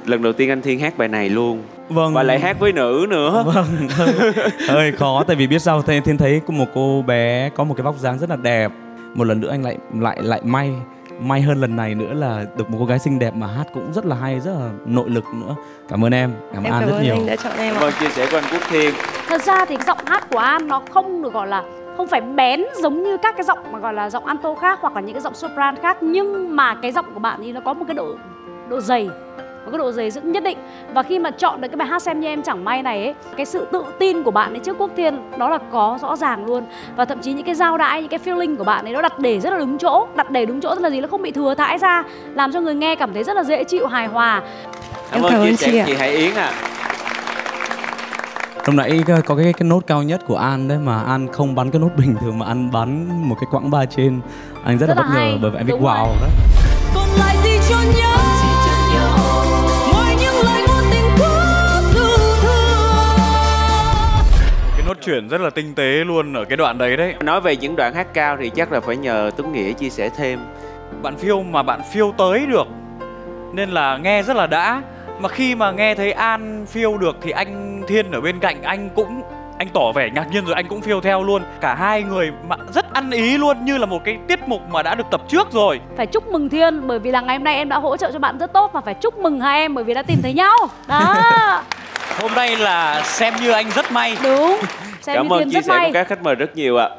Lần đầu tiên anh Thiên hát bài này luôn. Vâng. Và lại hát với nữ nữa. Vâng. [laughs] hơi khó tại vì biết sao thiên thiên thấy có một cô bé có một cái vóc dáng rất là đẹp một lần nữa anh lại lại lại may may hơn lần này nữa là được một cô gái xinh đẹp mà hát cũng rất là hay rất là nội lực nữa cảm ơn em cảm ơn Em an cảm rất ơn nhiều anh đã chọn em. Vâng, chia sẻ của anh Quốc Thiên. Thật ra thì giọng hát của An nó không được gọi là không phải bén giống như các cái giọng mà gọi là giọng alto khác hoặc là những cái giọng sopran khác nhưng mà cái giọng của bạn thì nó có một cái độ độ dày một cái độ dày dựng nhất định. Và khi mà chọn được cái bài hát xem như em chẳng may này ấy cái sự tự tin của bạn ấy trước quốc thiên đó là có rõ ràng luôn. Và thậm chí những cái giao đãi những cái feeling của bạn ấy nó đặt để rất là đúng chỗ đặt để đúng chỗ tức là gì? Nó không bị thừa thãi ra làm cho người nghe cảm thấy rất là dễ chịu hài hòa. Cảm ơn chia sẻ của chị Hải Yến ạ. Lúc nãy có cái cái nốt cao nhất của An đấy mà An không bắn cái nốt bình thường mà An bắn một cái quãng ba trên. Anh rất, Rất là bất ngờ bởi vậy anh biết wow rồi. đó còn lại gì cho nhau chuyển rất là tinh tế luôn ở cái đoạn đấy đấy. Nói về những đoạn hát cao thì chắc là phải nhờ Tuấn Nghĩa chia sẻ thêm. Bạn phiêu mà bạn phiêu tới được nên là nghe rất là đã. Mà khi mà nghe thấy An phiêu được thì anh Thiên ở bên cạnh anh cũng anh tỏ vẻ ngạc nhiên rồi anh cũng phiêu theo luôn. Cả hai người mà rất ăn ý luôn như là một cái tiết mục mà đã được tập trước rồi. phải chúc mừng Thiên bởi vì là ngày hôm nay em đã hỗ trợ cho bạn rất tốt và phải chúc mừng hai em bởi vì đã tìm thấy nhau đó [laughs] Hôm nay là xem như anh rất may. đúng [laughs] xem Cảm ơn Thiên chia sẻ của các khách mời rất nhiều ạ.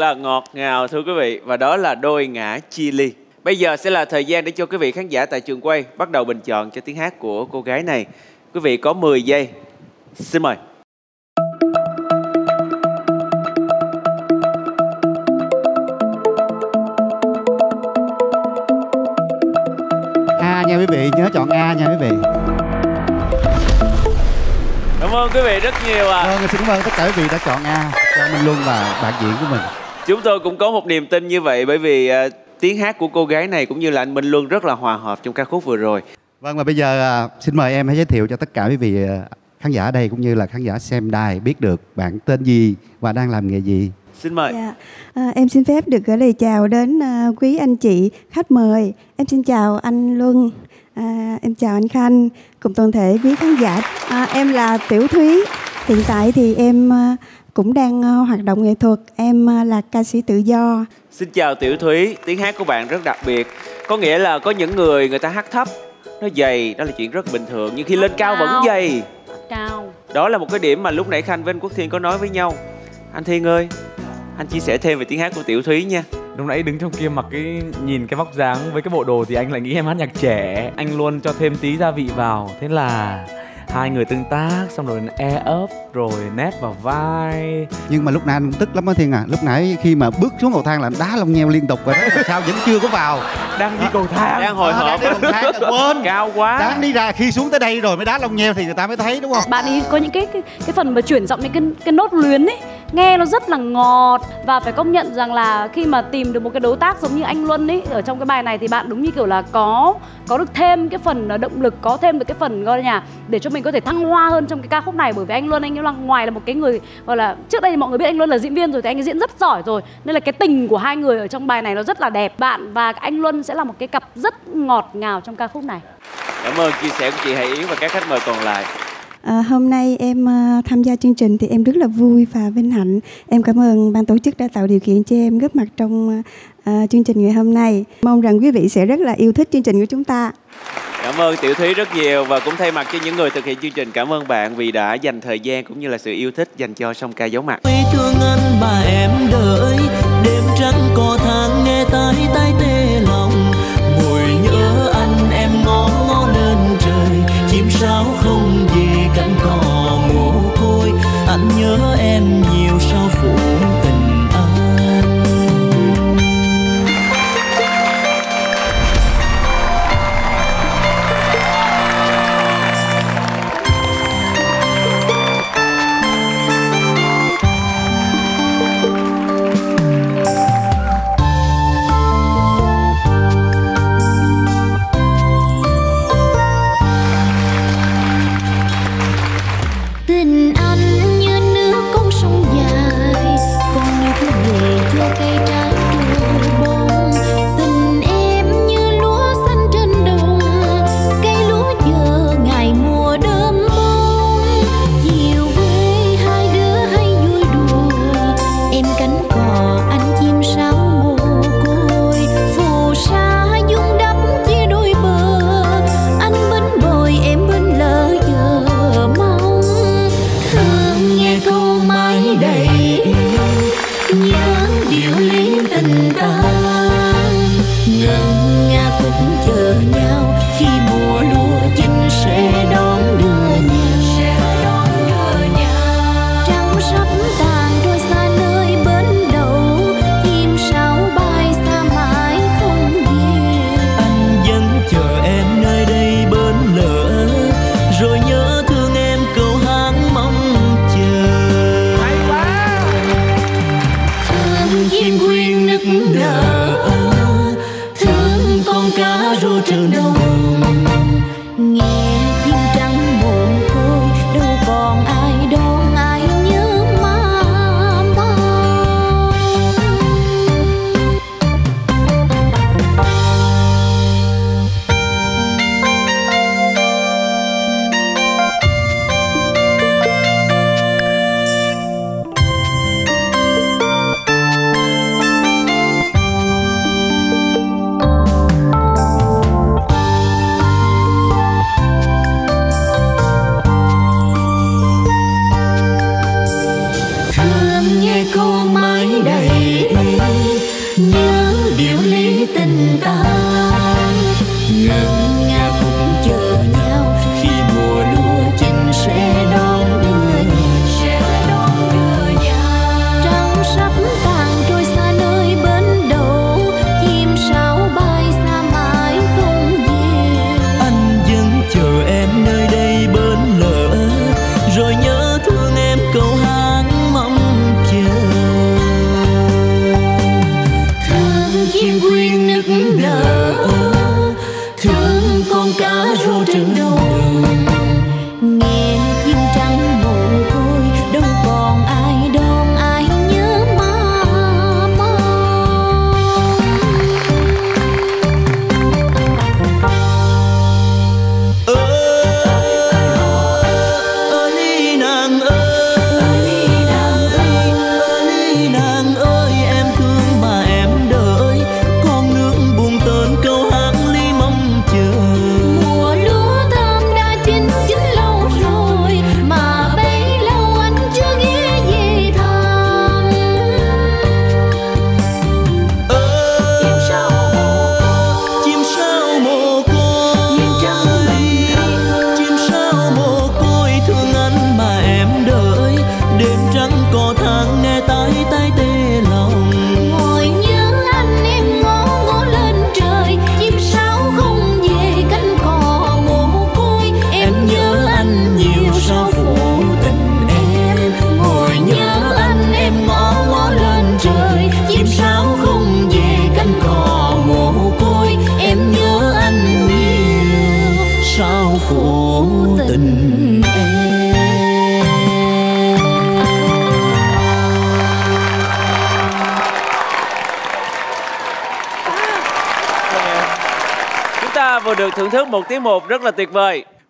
Là ngọt ngào thưa quý vị và đó là đôi ngã chia ly. Bây giờ sẽ là thời gian để cho quý vị khán giả tại trường quay bắt đầu bình chọn cho tiếng hát của cô gái này. Quý vị có 10 giây. Xin mời. A nha quý vị, nhớ chọn A nha quý vị. cảm ơn quý vị rất nhiều ạ. Vâng, xin cảm ơn tất cả quý vị đã chọn A cho Minh Luân và bạn diễn của mình. Chúng tôi cũng có một niềm tin như vậy bởi vì à, tiếng hát của cô gái này cũng như là anh Minh Luân rất là hòa hợp trong ca khúc vừa rồi Vâng và bây giờ à, xin mời em hãy giới thiệu cho tất cả quý vị à, khán giả ở đây cũng như là khán giả xem đài biết được bạn tên gì và đang làm nghề gì. xin mời Dạ. À, em xin phép được gửi lời chào đến à, quý anh chị khách mời. Em xin chào anh Luân, à, em chào anh Khanh, cùng toàn thể quý khán giả. À, em là Tiểu Thúy. Hiện tại thì em à, cũng đang à, hoạt động nghệ thuật. Em à, là ca sĩ tự do. Xin chào Tiểu Thúy, tiếng hát của bạn rất đặc biệt. Có nghĩa là có những người người ta hát thấp Nó dày, đó là chuyện rất bình thường Nhưng khi lên cao vẫn dày. Cao. Đó là một cái điểm mà lúc nãy Khanh với anh Quốc Thiên có nói với nhau. Anh Thiên ơi, anh chia sẻ thêm về tiếng hát của Tiểu Thúy nha. Lúc nãy đứng trong kia mặc cái nhìn cái vóc dáng với cái bộ đồ thì anh lại nghĩ em hát nhạc trẻ. Anh luôn cho thêm tí gia vị vào. Thế là hai người tương tác xong rồi e ấp rồi nét vào vai Nhưng mà lúc nãy anh cũng tức lắm á Thiên à. Lúc nãy khi mà bước xuống cầu thang là anh đá lông nheo liên tục rồi đó. Mà sao vẫn chưa có vào. Đang đi cầu thang. Đang hồi Ờ, hộp đang đi cầu thang quên. Cao quá Đáng đi ra khi xuống tới đây rồi mới đá lông nheo thì người ta mới thấy đúng không? bạn ấy có những cái cái, cái phần mà chuyển giọng những cái cái nốt luyến ấy nghe nó rất là ngọt và phải công nhận rằng là khi mà tìm được một cái đối tác giống như anh Luân ấy ở trong cái bài này thì bạn đúng như kiểu là có có được thêm cái phần ờ, động lực, có thêm được cái phần, gọi là nhà, để cho mình có thể thăng hoa hơn trong cái ca khúc này. Bởi vì anh Luân, anh ấy là ngoài là một cái người, gọi là, trước đây thì mọi người biết anh Luân là diễn viên rồi thì anh ấy diễn rất giỏi rồi. Nên là cái tình của hai người ở trong bài này nó rất là đẹp. Bạn và anh Luân sẽ là một cái cặp rất ngọt ngào trong ca khúc này. Cảm ơn chia sẻ của chị Hải Yến và các khách mời còn lại. À, hôm nay em à, tham gia chương trình thì em rất là vui và vinh hạnh. Em cảm ơn ban tổ chức đã tạo điều kiện cho em góp mặt trong à, chương trình ngày hôm nay. Mong rằng quý vị sẽ rất là yêu thích chương trình của chúng ta. Cảm ơn Tiểu Thúy rất nhiều và cũng thay mặt cho những người thực hiện chương trình cảm ơn bạn vì đã dành thời gian cũng như là sự yêu thích dành cho song ca giấu mặt. Vì thương anh mà em đợi đêm trắng có tháng nghe tai tai tê lòng ngồi nhớ anh em ngó ngó lên trời chim sáo không về cánh cò mồ côi. Anh nhớ em nhiều sao phủ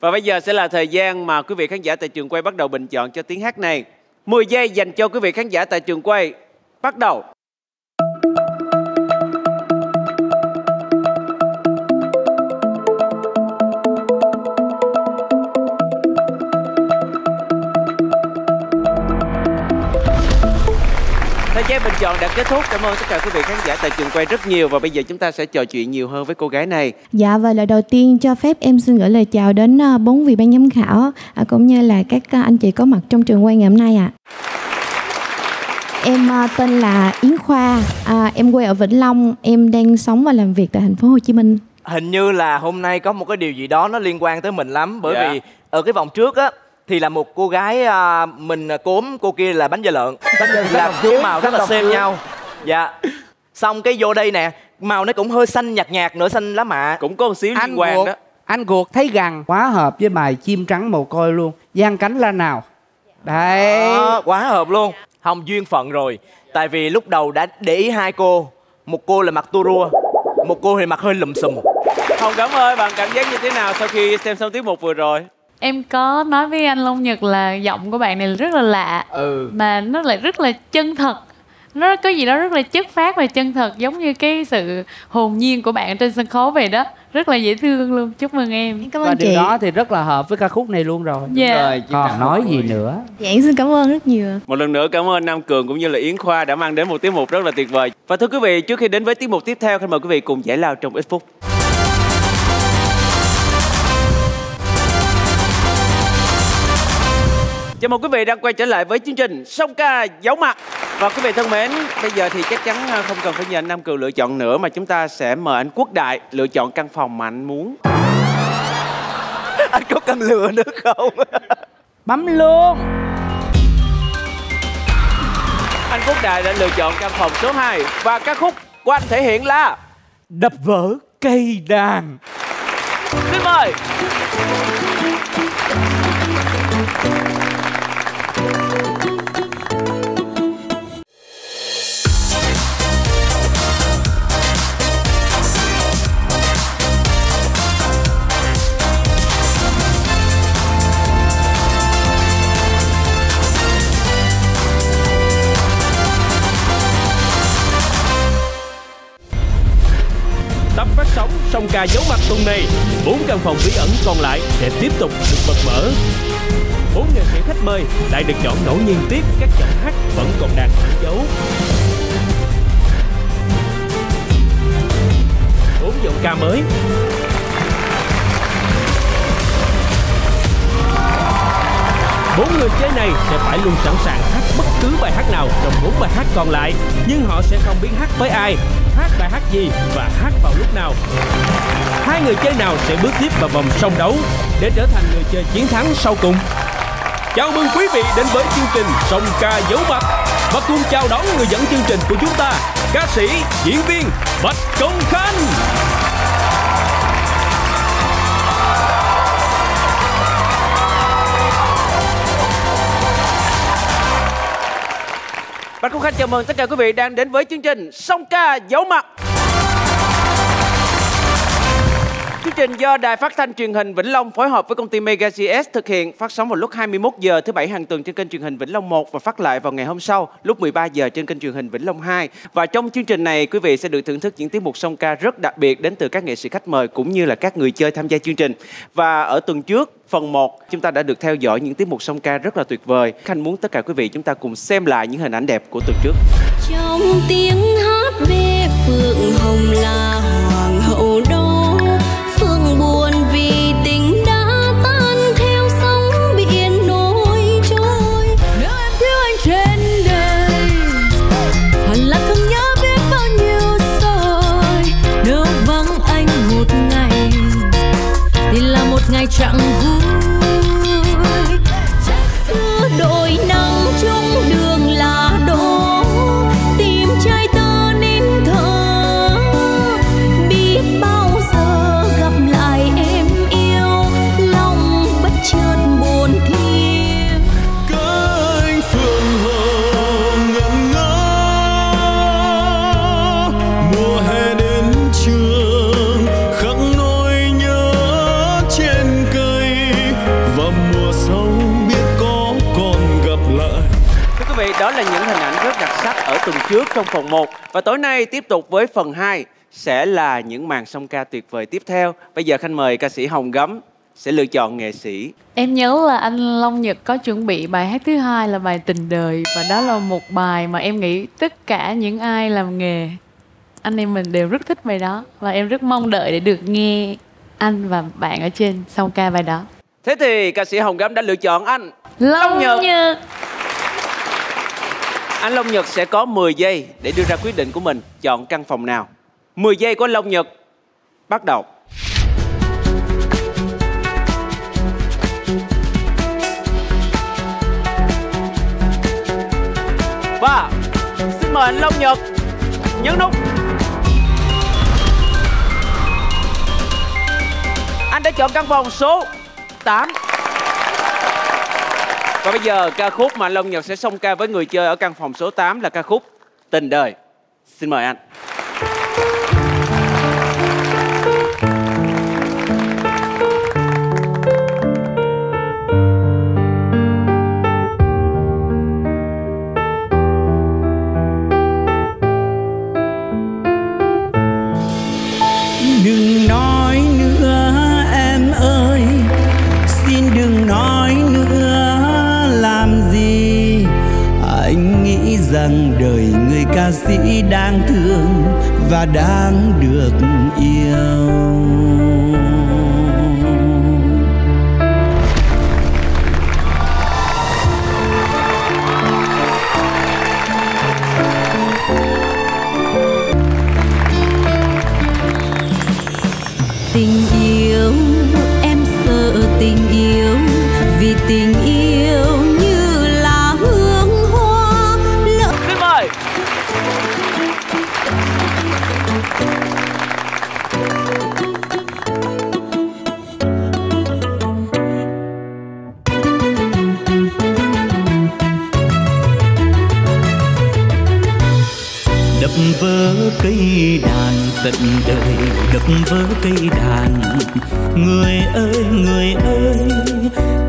Và bây giờ sẽ là thời gian mà quý vị khán giả tại trường quay bắt đầu bình chọn cho tiếng hát này. 10 giây dành cho quý vị khán giả tại trường quay. Bắt đầu. Chọn đã kết thúc. Cảm ơn tất cả quý vị khán giả tại trường quay rất nhiều và bây giờ chúng ta sẽ trò chuyện nhiều hơn với cô gái này. Dạ và lời đầu tiên cho phép em xin gửi lời chào đến à, bốn vị ban giám khảo à, cũng như là các à, anh chị có mặt trong trường quay ngày hôm nay ạ. Em à, tên là Yến Khoa, à, em quê ở Vĩnh Long, em đang sống và làm việc tại thành phố Hồ Chí Minh. hình như là hôm nay có một cái điều gì đó nó liên quan tới mình lắm bởi Dạ. vì ở cái vòng trước á thì là một cô gái à, mình cốm cô kia là bánh da lợn là kiểu màu rất là xem nhau. Dạ. Xong cái vô đây nè màu nó cũng hơi xanh nhạt nhạt nữa xanh lá mạ. Cũng có một xíu anh guộc, anh guộc thấy gần quá hợp với bài chim trắng mồ côi luôn. Giang cánh lên nào? Đấy. Đó, quá hợp luôn. Không duyên phận rồi. Tại vì lúc đầu đã để ý hai cô. Một cô là mặc tua rua một cô thì mặc hơi lùm xùm. Hồng Cẩm ơi, bạn cảm giác như thế nào sau khi xem xong tiết mục vừa rồi? Em có nói với anh Long Nhật là giọng của bạn này rất là lạ ừ. Mà nó lại rất là chân thật Nó có gì đó rất là chất phát và chân thật Giống như cái sự hồn nhiên của bạn trên sân khấu vậy đó Rất là dễ thương luôn, chúc mừng em Cảm và điều đó thì rất là hợp với ca khúc này luôn rồi Dạ. rồi, còn cảm nói ơn gì nữa Dạ em xin cảm ơn rất nhiều. Một lần nữa cảm ơn Nam Cường cũng như là Yến Khoa đã mang đến một tiết mục rất là tuyệt vời. Và thưa quý vị, trước khi đến với tiết mục tiếp theo, xin mời quý vị cùng giải lao trong ít phút. Chào mừng quý vị đang quay trở lại với chương trình Song ca giấu mặt. Và quý vị thân mến, bây giờ thì chắc chắn à, không cần phải nhờ anh Nam Cường lựa chọn nữa Mà chúng ta sẽ mời anh Quốc Đại lựa chọn căn phòng mà anh muốn. [laughs] Anh có cần lựa nữa không? [laughs] Bấm luôn. Anh Quốc Đại đã lựa chọn căn phòng số 2 Và ca khúc của anh thể hiện là đập vỡ cây đàn. Xin mời sóng song ca giấu mặt tuần này, bốn căn phòng bí ẩn còn lại sẽ tiếp tục được bật mở. Bốn nghệ sĩ khách mời lại được chọn ngẫu nhiên tiếp các giọng hát vẫn còn đang ẩn giấu. Bốn giọng ca mới Bốn người chơi này sẽ phải luôn sẵn sàng hát bất cứ bài hát nào trong bốn bài hát còn lại. Nhưng họ sẽ không biết hát với ai, hát bài hát gì và hát vào lúc nào. Hai người chơi nào sẽ bước tiếp vào vòng song đấu để trở thành người chơi chiến thắng sau cùng. Chào mừng quý vị đến với chương trình Song ca giấu mặt Và cùng chào đón người dẫn chương trình của chúng ta Ca sĩ, diễn viên Bạch Công Khanh. Bạch Quốc Khanh chào mừng tất cả quý vị đang đến với chương trình Song ca giấu mặt. Chương trình do Đài Phát thanh Truyền hình Vĩnh Long phối hợp với công ty Mega GS thực hiện, phát sóng vào lúc 21 giờ thứ bảy hàng tuần trên kênh truyền hình Vĩnh Long 1 và phát lại vào ngày hôm sau, lúc 13 giờ trên kênh truyền hình Vĩnh Long 2. Và trong chương trình này, quý vị sẽ được thưởng thức những tiết mục song ca rất đặc biệt đến từ các nghệ sĩ khách mời cũng như là các người chơi tham gia chương trình. Và ở tuần trước, phần 1 chúng ta đã được theo dõi những tiết mục song ca rất là tuyệt vời. Khanh muốn tất cả quý vị chúng ta cùng xem lại những hình ảnh đẹp của tuần trước. trong tiếng hát về phượng hồng là hoàng hậu đô một ngày tuần trước trong phần 1 Và tối nay tiếp tục với phần 2 Sẽ là những màn song ca tuyệt vời tiếp theo. Bây giờ Khanh mời ca sĩ Hồng Gấm Sẽ lựa chọn nghệ sĩ. Em nhớ là anh Long Nhật có chuẩn bị bài hát thứ hai là bài Tình Đời. Và đó là một bài mà em nghĩ tất cả những ai làm nghề Anh em mình đều rất thích bài đó. Và em rất mong đợi để được nghe anh và bạn ở trên song ca bài đó. Thế thì ca sĩ Hồng Gấm đã lựa chọn anh. Long, Nhật. Anh Long Nhật sẽ có 10 giây để đưa ra quyết định của mình. Chọn căn phòng nào? 10 giây của Long Nhật. Bắt đầu. Và xin mời anh Long Nhật. Nhấn nút. Anh đã chọn căn phòng số 8 và bây giờ ca khúc mà anh Long Nhật sẽ song ca với người chơi ở căn phòng số 8 là ca khúc Tình Đời. Xin mời anh. Ca sĩ đang thương Và đang được vỡ cây đàn, tận đời đập vỡ cây đàn. Người ơi người ơi,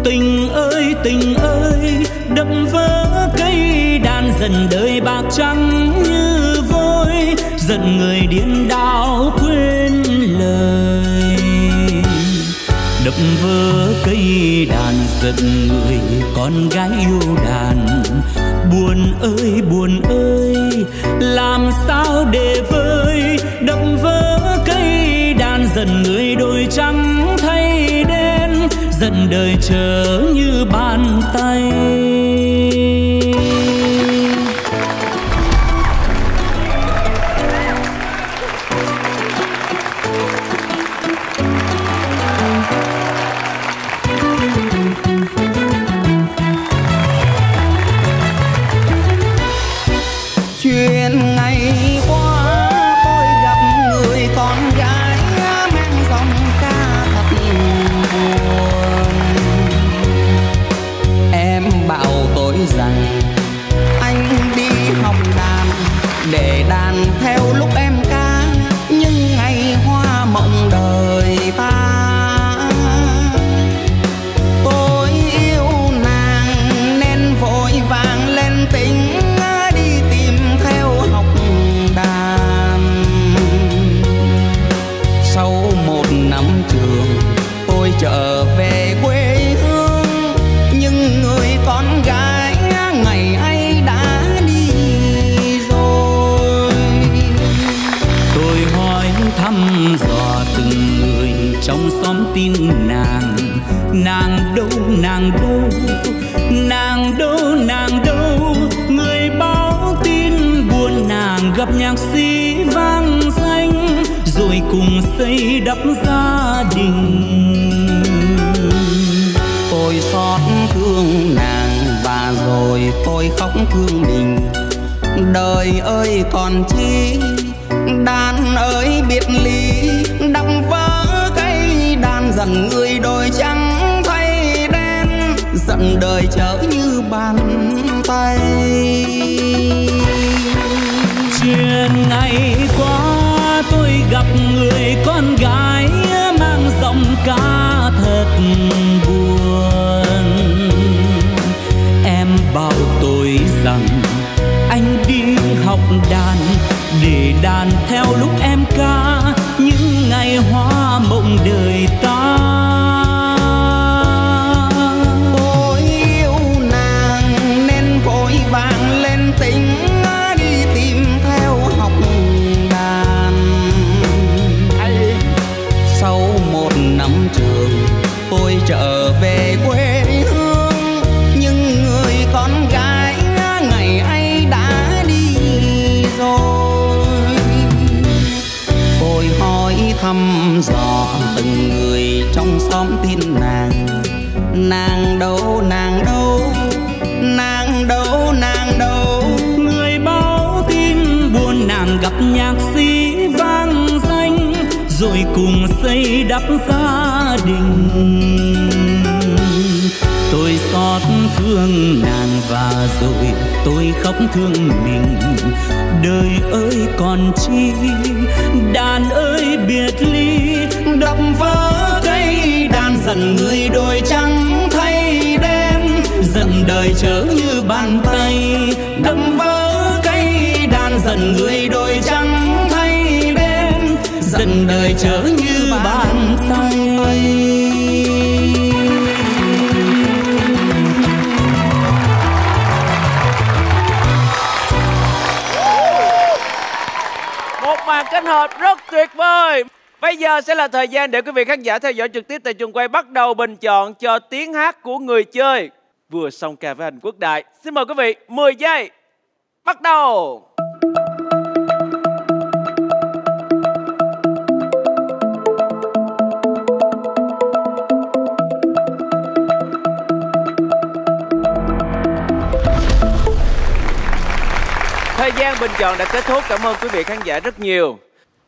tình ơi tình ơi, đập vỡ cây đàn dần đời bạc trắng như vôi giận người điên đảo quên lời. Đập vỡ cây đàn giận người con gái yêu đàn. Buồn ơi buồn ơi làm sao để vơi đập vỡ cây đàn dần người đôi trắng thay đen, dần đời trở như bàn tay. Xây đắp gia đình. Tôi xót thương nàng và rồi tôi khóc thương mình. Đời ơi còn chi, đàn ơi biệt ly. Đập vỡ cây đàn dần người đôi trắng thay đen. Giận đời trở như bàn tay. Chuyện ngày qua tôi gặp người con gái mang giọng ca thật buồn. Em bảo tôi rằng anh đi học đàn, để đàn theo lúc em ca. tin nàng. Nàng đâu nàng đâu nàng đâu nàng đâu. Người báo tin buồn nàng gặp nhạc sĩ vang danh, rồi cùng xây đắp gia đình. Tôi xót thương nàng và rồi tôi khóc thương mình. Đời ơi còn chi, đàn ơi biệt ly đập vỡ giận dần người đôi trắng thay đen, giận đời chớ như bàn tay đâm vỡ cây đàn dần người đôi trắng thay đen, giận đời chớ như bàn tay Một màn kết hợp rất tuyệt vời. Bây giờ sẽ là thời gian để quý vị khán giả theo dõi trực tiếp tại trường quay bắt đầu bình chọn cho tiếng hát của người chơi. Vừa xong ca với anh Quốc Đại. Xin mời quý vị 10 giây. Bắt đầu. Thời gian bình chọn đã kết thúc. Cảm ơn quý vị khán giả rất nhiều.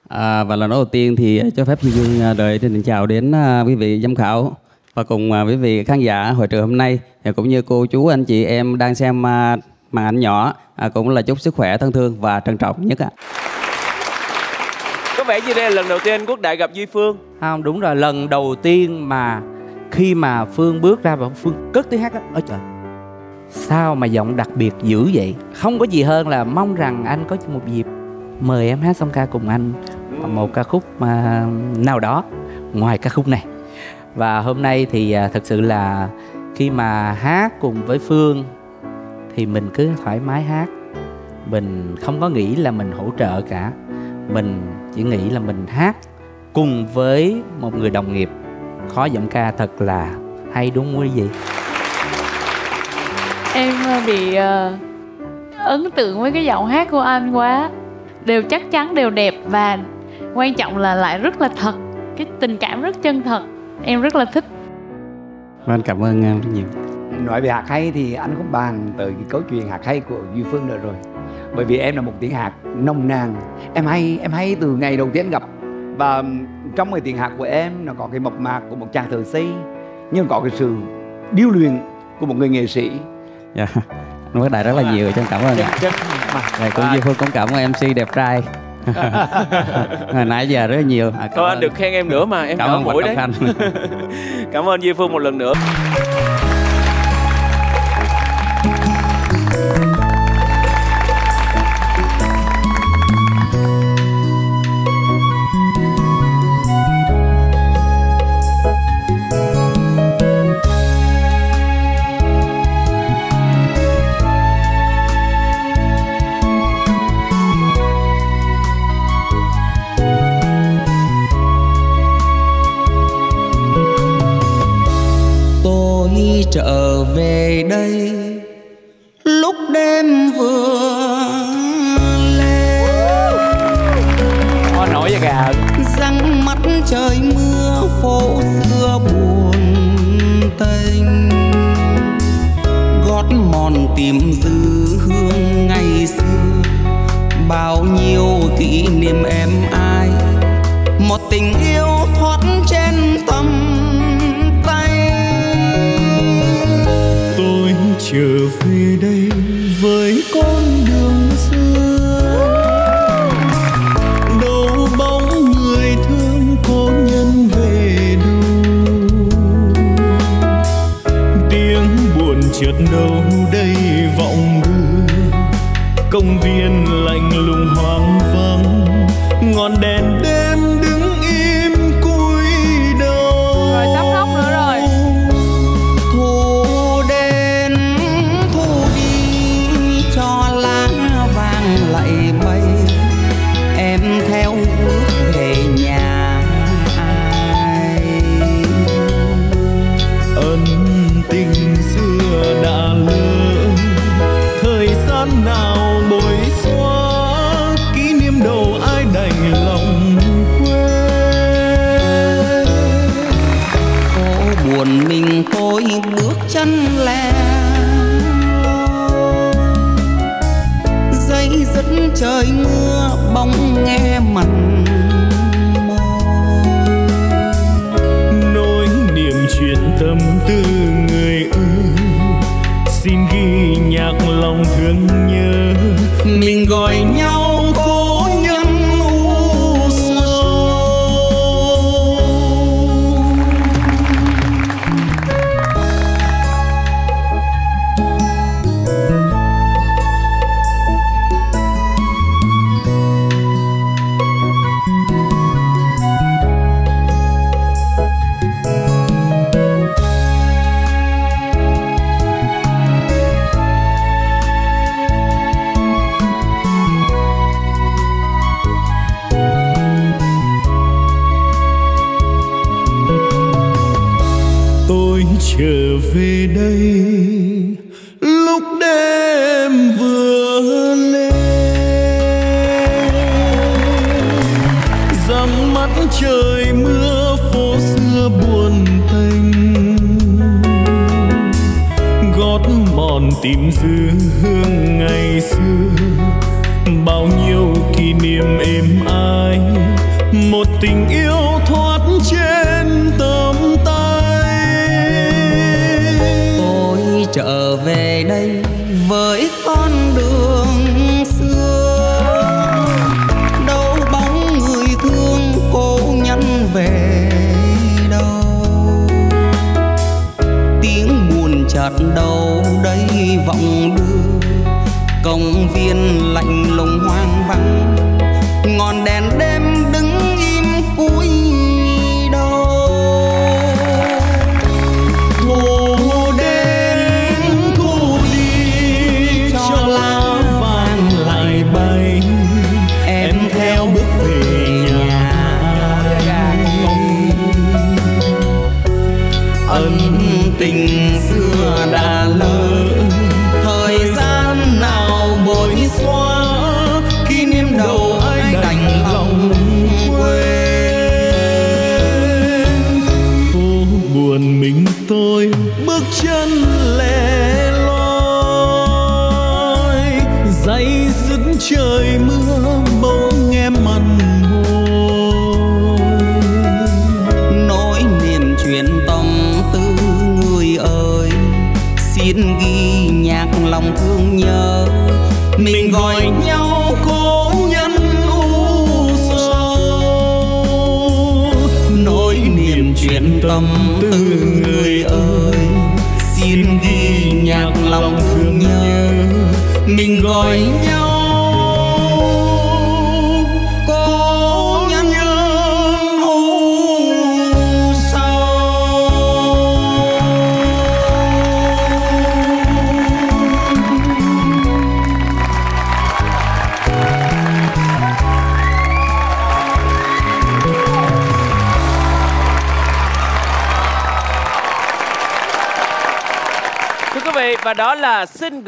À, và lần đầu tiên thì cho phép Duy Dương à, đời xin được chào đến à, quý vị giám khảo và cùng à, quý vị khán giả hội trường hôm nay và cũng như cô chú anh chị em đang xem à, màn ảnh nhỏ à, cũng là chúc sức khỏe thân thương và trân trọng nhất ạ. Có vẻ như đây là lần đầu tiên Quốc Đại gặp Duy Phương. không đúng rồi lần đầu tiên mà khi mà phương bước ra và phương cất tiếng hát á ôi trời sao mà giọng đặc biệt dữ vậy không có gì hơn là mong rằng anh có một dịp mời em hát song ca cùng anh một ca khúc mà nào đó ngoài ca khúc này. Và hôm nay thì à, thật sự là khi mà hát cùng với phương thì mình cứ thoải mái hát. Mình không có nghĩ là mình hỗ trợ cả. Mình chỉ nghĩ là mình hát cùng với một người đồng nghiệp. Khó giọng ca thật là hay đúng không quý vị? Em à, bị uh, ấn tượng với cái giọng hát của anh quá. Đều chắc chắn, đều đẹp và quan trọng là lại rất là thật Cái tình cảm rất chân thật Em rất là thích Vâng cảm ơn em rất nhiều. nói về hạt hay thì anh cũng bàn tới cái câu chuyện hạt hay của Duy Phương nữa rồi bởi vì em là một tiếng hạt nồng nàn em hay em hay từ ngày đầu tiên gặp và trong cái tiếng hạt của em nó có cái mộc mạc của một chàng thợ xây nhưng có cái sự điêu luyện của một người nghệ sĩ Dạ. Anh Quốc Đại rất là nhiều, chân cảm ơn ạ. Dạ, cũng Duy Phương cũng cảm ơn MC đẹp trai. [laughs] Hồi nãy giờ rất nhiều. À, cảm Thôi anh được khen em nữa mà, em Cảm nhỏ ơn Bạch đấy. [laughs] Cảm ơn Duy Phương một lần nữa.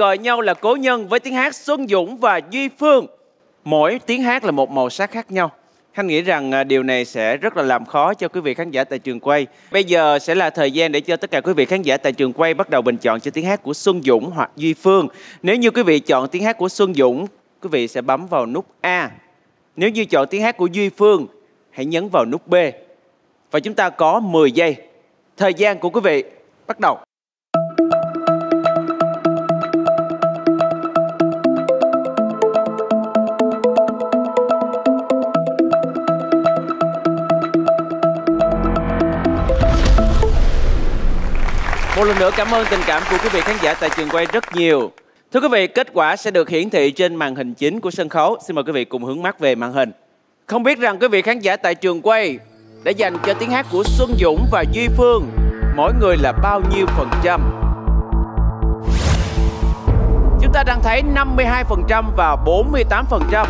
Gọi nhau là cố nhân với tiếng hát Xuân Dũng và Duy Phương. Mỗi tiếng hát là một màu sắc khác nhau. Khanh nghĩ rằng à, điều này sẽ rất là làm khó cho quý vị khán giả tại trường quay. Bây giờ sẽ là thời gian để cho tất cả quý vị khán giả tại trường quay bắt đầu bình chọn cho tiếng hát của Xuân Dũng hoặc Duy Phương. Nếu như quý vị chọn tiếng hát của Xuân Dũng, quý vị sẽ bấm vào nút A. Nếu như chọn tiếng hát của Duy Phương, hãy nhấn vào nút B. Và chúng ta có 10 giây. Thời gian của quý vị bắt đầu. Lần nữa cảm ơn tình cảm của quý vị khán giả tại trường quay rất nhiều. Thưa quý vị, kết quả sẽ được hiển thị trên màn hình chính của sân khấu. Xin mời quý vị cùng hướng mắt về màn hình. Không biết rằng quý vị khán giả tại trường quay đã dành cho tiếng hát của Xuân Dũng và Duy Phương mỗi người là bao nhiêu phần trăm? Chúng ta đang thấy 52% và 48%.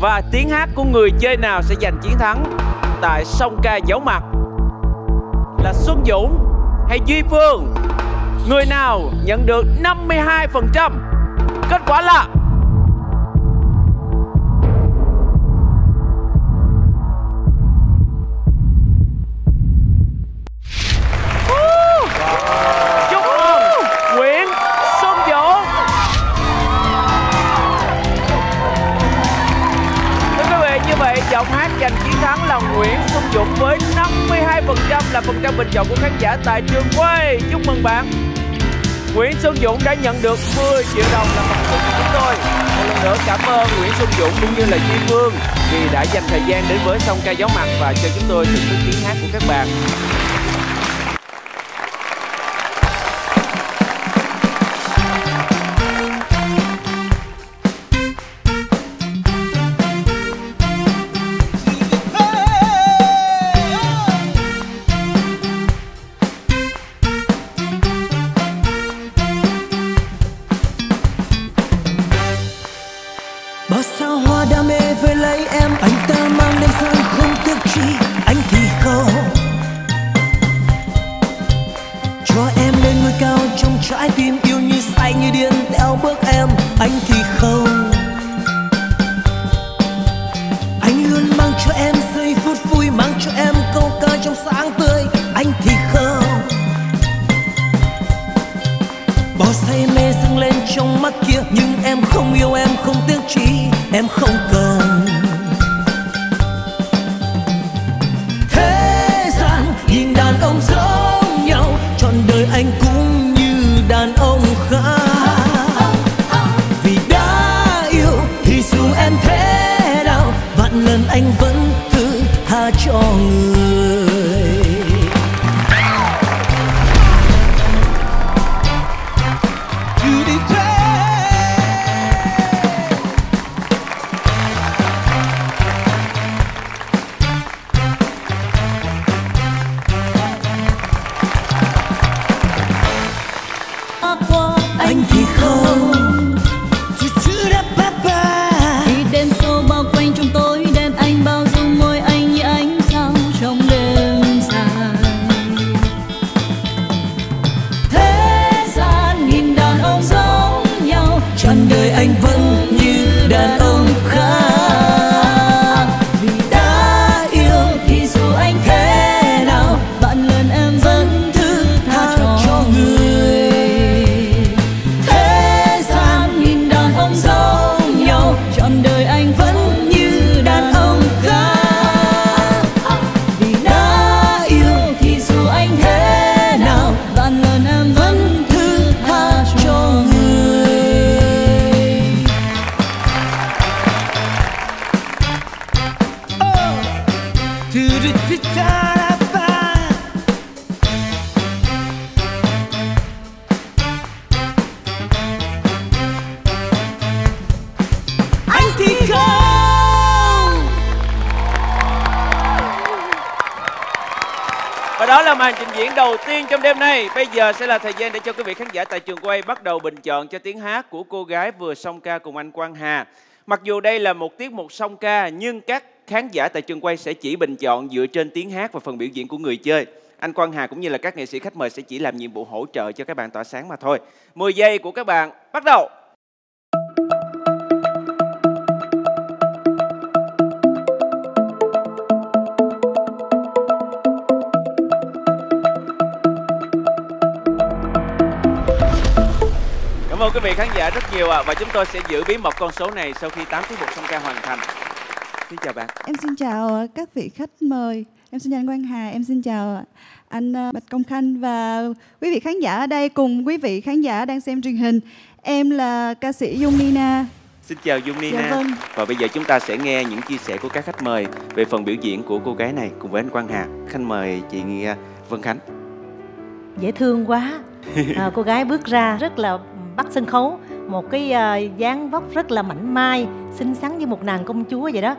Và tiếng hát của người chơi nào sẽ giành chiến thắng tại sông ca giấu mặt? Là Xuân Dũng hay Duy Phương, Người nào nhận được 52% Kết quả là giọng hát giành chiến thắng là Nguyễn Xuân Dũng với 92% là phần trăm bình chọn của khán giả tại trường quay. Chúc mừng bạn. Nguyễn Xuân Dũng đã nhận được 10 triệu đồng là phần thưởng của chúng tôi. Một lần nữa cảm ơn Nguyễn Xuân Dũng cũng như là Duy Phương vì đã dành thời gian đến với song ca gió mặt và cho chúng tôi thưởng thức tiếng hát của các bạn. Rồi. Bây giờ sẽ là thời gian để cho quý vị khán giả tại trường quay bắt đầu bình chọn cho tiếng hát của cô gái vừa song ca cùng anh Quang Hà. Mặc dù đây là một tiết mục song ca, nhưng các khán giả tại trường quay sẽ chỉ bình chọn dựa trên tiếng hát và phần biểu diễn của người chơi. Anh Quang Hà cũng như là các nghệ sĩ khách mời sẽ chỉ làm nhiệm vụ hỗ trợ cho các bạn tỏa sáng mà thôi. 10 giây của các bạn, bắt đầu. Quý vị khán giả rất nhiều ạ và chúng tôi sẽ giữ bí mật con số này sau khi 8 tiết mục song ca hoàn thành. Xin chào bạn. Em xin chào các vị khách mời. Em xin chào anh Quang Hà, em xin chào anh ờ, Bạch Công Khanh và quý vị khán giả ở đây cùng quý vị khán giả đang xem truyền hình. Em là ca sĩ Dung Nina. Xin chào Dung Nina. Dạ vâng. Và bây giờ chúng ta sẽ nghe những chia sẻ của các khách mời về phần biểu diễn của cô gái này cùng với anh Quang Hà. Khách mời chị à, Vân Khánh. dễ thương quá [laughs] à, cô gái bước ra rất là bắt sân khấu. Một cái uh, dáng vóc rất là mảnh mai xinh xắn như một nàng công chúa vậy đó.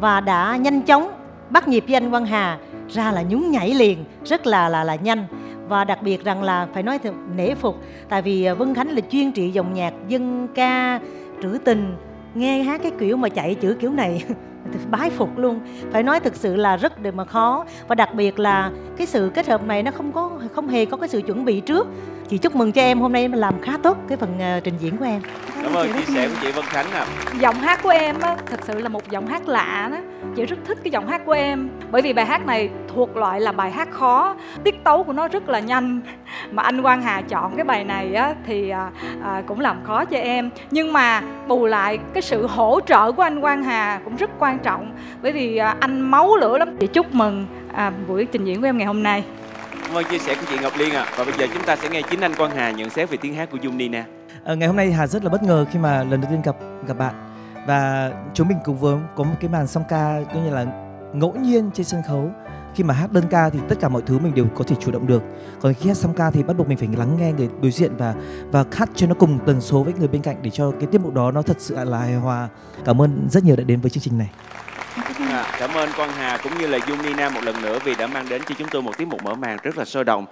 Và đã nhanh chóng bắt nhịp với anh Quang Hà ra là nhún nhảy liền rất là là là nhanh. Và đặc biệt rằng là phải nói thật nể phục tại vì ờ, Vân Khánh là chuyên trị dòng nhạc dân ca trữ tình nghe hát cái kiểu mà chạy chữ kiểu này [laughs] bái phục luôn. Phải nói thực sự là rất để mà khó. Và đặc biệt là cái sự kết hợp này nó không có không hề có cái sự chuẩn bị trước chị chúc mừng cho em hôm nay em làm khá tốt cái phần ờ, trình diễn của em. Cảm ơn chia sẻ của chị Vân Khánh ạ. giọng hát của em á thật sự là một giọng hát lạ đó. Chị rất thích cái giọng hát của em bởi vì bài hát này thuộc loại là bài hát khó tiết tấu của nó rất là nhanh. Mà anh Quang Hà chọn cái bài này á thì à, à, cũng làm khó cho em. Nhưng mà bù lại cái sự hỗ trợ của anh Quang Hà cũng rất quan trọng. Bởi vì à, anh máu lửa lắm. Chị chúc mừng à, buổi trình diễn của em ngày hôm nay Cảm ơn chia sẻ của chị Ngọc Liên ạ. À. Và bây giờ chúng ta sẽ nghe chính anh Quang Hà nhận xét về tiếng hát của Dung Nina. À, ờ, ngày hôm nay Hà rất là bất ngờ khi mà lần đầu tiên gặp gặp bạn và chúng mình cùng vừa có một cái màn song ca coi như là ngẫu nhiên trên sân khấu khi mà hát đơn ca thì tất cả mọi thứ mình đều có thể chủ động được còn khi hát song ca thì bắt buộc mình phải lắng nghe người đối diện và và hát cho nó cùng tần số với người bên cạnh để cho cái tiết mục đó nó thật sự là hài hòa cảm ơn rất nhiều đã đến với chương trình này À, cảm ơn Quang Hà cũng như là Dung Nina một lần nữa vì đã mang đến cho chúng tôi một tiết mục mở màn rất là sôi động.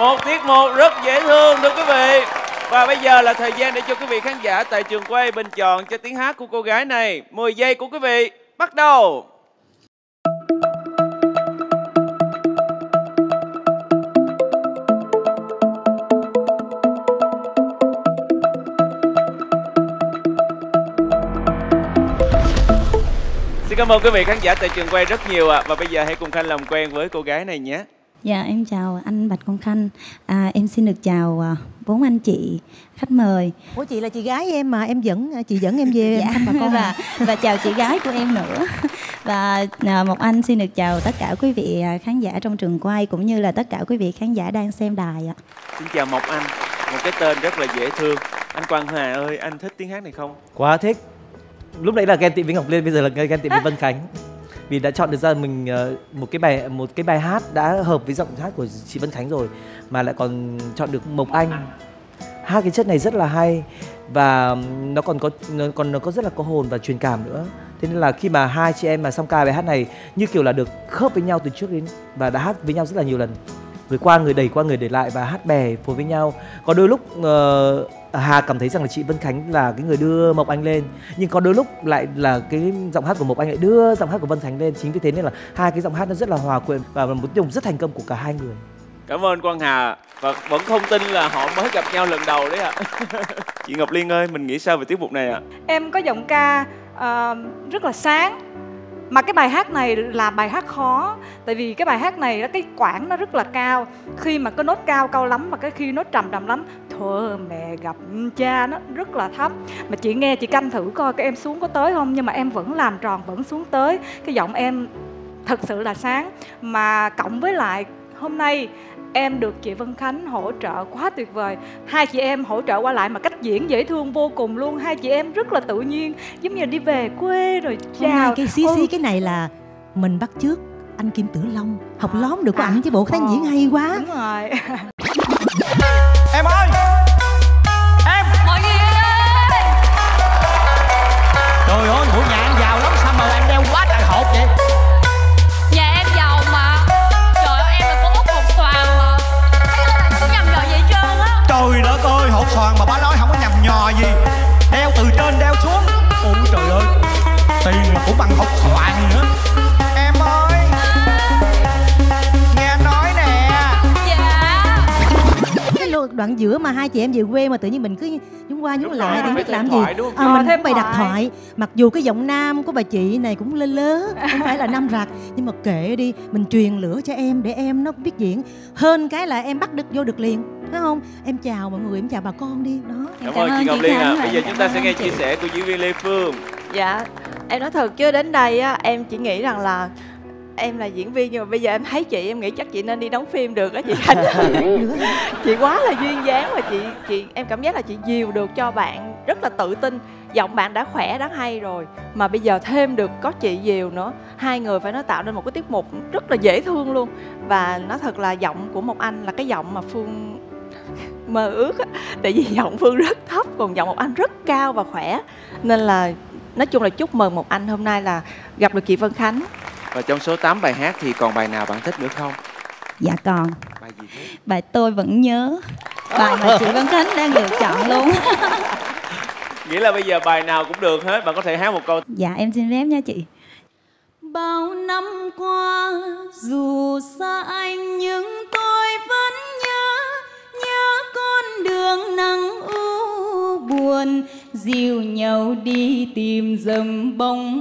Một tiết mục rất dễ thương, thưa quý vị. Và bây giờ là thời gian để cho quý vị khán giả tại trường quay bình chọn cho tiếng hát của cô gái này. 10 giây của quý vị, bắt đầu. Xin cảm ơn quý vị khán giả tại trường quay rất nhiều ạ. Và bây giờ hãy cùng Khanh làm quen với cô gái này nhé. Dạ em chào anh Bạch Công Khanh. À, Em xin được chào à, bốn anh chị khách mời. Ủa chị là chị gái em mà em dẫn chị dẫn em về [laughs] dạ, thăm bà con và, và chào chị gái của em nữa. Và à, một anh xin được chào tất cả quý vị à, khán giả trong trường quay Cũng như là tất cả quý vị khán giả đang xem đài ạ. Xin chào Mộc Anh Một cái tên rất là dễ thương. Anh Quang Hòa ơi, anh thích tiếng hát này không? quá thích. Lúc nãy là ghen tị với ngọc liên bây giờ là ghen tị với [laughs] vân khánh vì đã chọn được ra mình ờ, một cái bài một cái bài hát đã hợp với giọng hát của chị vân khánh rồi mà lại còn chọn được mộc anh. Hai cái chất này rất là hay và nó còn có nó còn nó có rất là có hồn và truyền cảm nữa. Thế nên là khi mà hai chị em mà song ca bài hát này như kiểu là được khớp với nhau từ trước đến và đã hát với nhau rất là nhiều lần. Người qua người đẩy qua người để lại và hát bè phối với nhau. Có đôi lúc uh, Hà cảm thấy rằng là chị Vân Khánh là cái người đưa Mộc Anh lên. Nhưng có đôi lúc lại là cái giọng hát của Mộc Anh lại đưa giọng hát của Vân Khánh lên. Chính vì thế nên là hai cái giọng hát nó rất là hòa quyện và một tiết mục rất thành công của cả hai người. Cảm ơn Quang Hà. Và vẫn không tin là họ mới gặp nhau lần đầu đấy ạ. [laughs] Chị Ngọc Liên ơi, mình nghĩ sao về tiết mục này ạ? Em có giọng ca ờ, rất là sáng. Mà cái bài hát này là bài hát khó. Tại vì cái bài hát này cái quãng nó rất là cao. Khi mà cái nốt cao cao lắm. Mà cái khi nốt trầm trầm lắm thưa mẹ gặp cha nó rất là thấp mà chị nghe chị canh thử coi cái em xuống có tới không? Nhưng mà em vẫn làm tròn vẫn xuống tới. Cái giọng em thật sự là sáng. Mà cộng với lại hôm nay em được chị Vân Khánh hỗ trợ quá tuyệt vời. Hai chị em hỗ trợ qua lại mà cách diễn dễ thương vô cùng luôn. Hai chị em rất là tự nhiên. Giống như đi về quê rồi Hôm nay chào cái xí xí cái này là mình bắt trước anh Kim Tử Long. Học lóm được của ảnh chứ bộ tán diễn hay quá. đúng rồi. Em ơi toàn mà bà nói không có nhầm nhò gì. Đeo từ trên đeo xuống. Ôi trời ơi, Tiền mà cũng bằng hột xoàn nữa. Lô- đoạn giữa mà hai chị em về quê mà tự nhiên mình cứ nhún qua nhún Đúng lại thì biết làm gì. à, mình thêm bày đặt thoại. mặc dù cái giọng nam của bà chị này cũng lơ lớ không phải là nam rạc nhưng mà kệ đi mình truyền lửa cho em để em nó biết diễn. Hơn cái là em bắt được vô được liền phải không? Em chào mọi người em chào bà con đi. Đó Cảm, ơn chị Ngọc Liên ạ. Bây giờ chúng ta sẽ nghe chia sẻ của diễn viên Lê Phương. Dạ, em nói thật chứ đến đây á, em chỉ nghĩ rằng là em là diễn viên nhưng mà bây giờ em thấy chị, em nghĩ chắc chị nên đi đóng phim được á chị [laughs] Khánh. chị quá là duyên dáng và chị chị, em cảm giác là chị dìu được cho bạn rất là tự tin. Giọng bạn đã khỏe, đã hay rồi, mà bây giờ thêm được có chị dìu nữa. Hai người phải nói tạo nên một cái tiết mục rất là dễ thương luôn. Và nó thật là giọng của một anh là cái giọng mà Phương [laughs] mơ ước á tại vì giọng phương rất thấp, còn giọng một anh rất cao và khỏe nên là nói chung là chúc mừng một anh hôm nay là gặp được chị Vân Khánh và trong số 8 bài hát thì còn bài nào bạn thích nữa không? Dạ còn. Bài gì thế? Bài tôi vẫn nhớ. Bài mà chị Vân Khánh đang lựa chọn luôn. [laughs] Nghĩa là bây giờ bài nào cũng được hết Bạn có thể hát một câu. Dạ em xin phép nha chị. Bao năm qua dù xa anh nhưng tôi vẫn nhớ Nhớ con đường nắng u buồn Dìu nhau đi tìm dầm bóng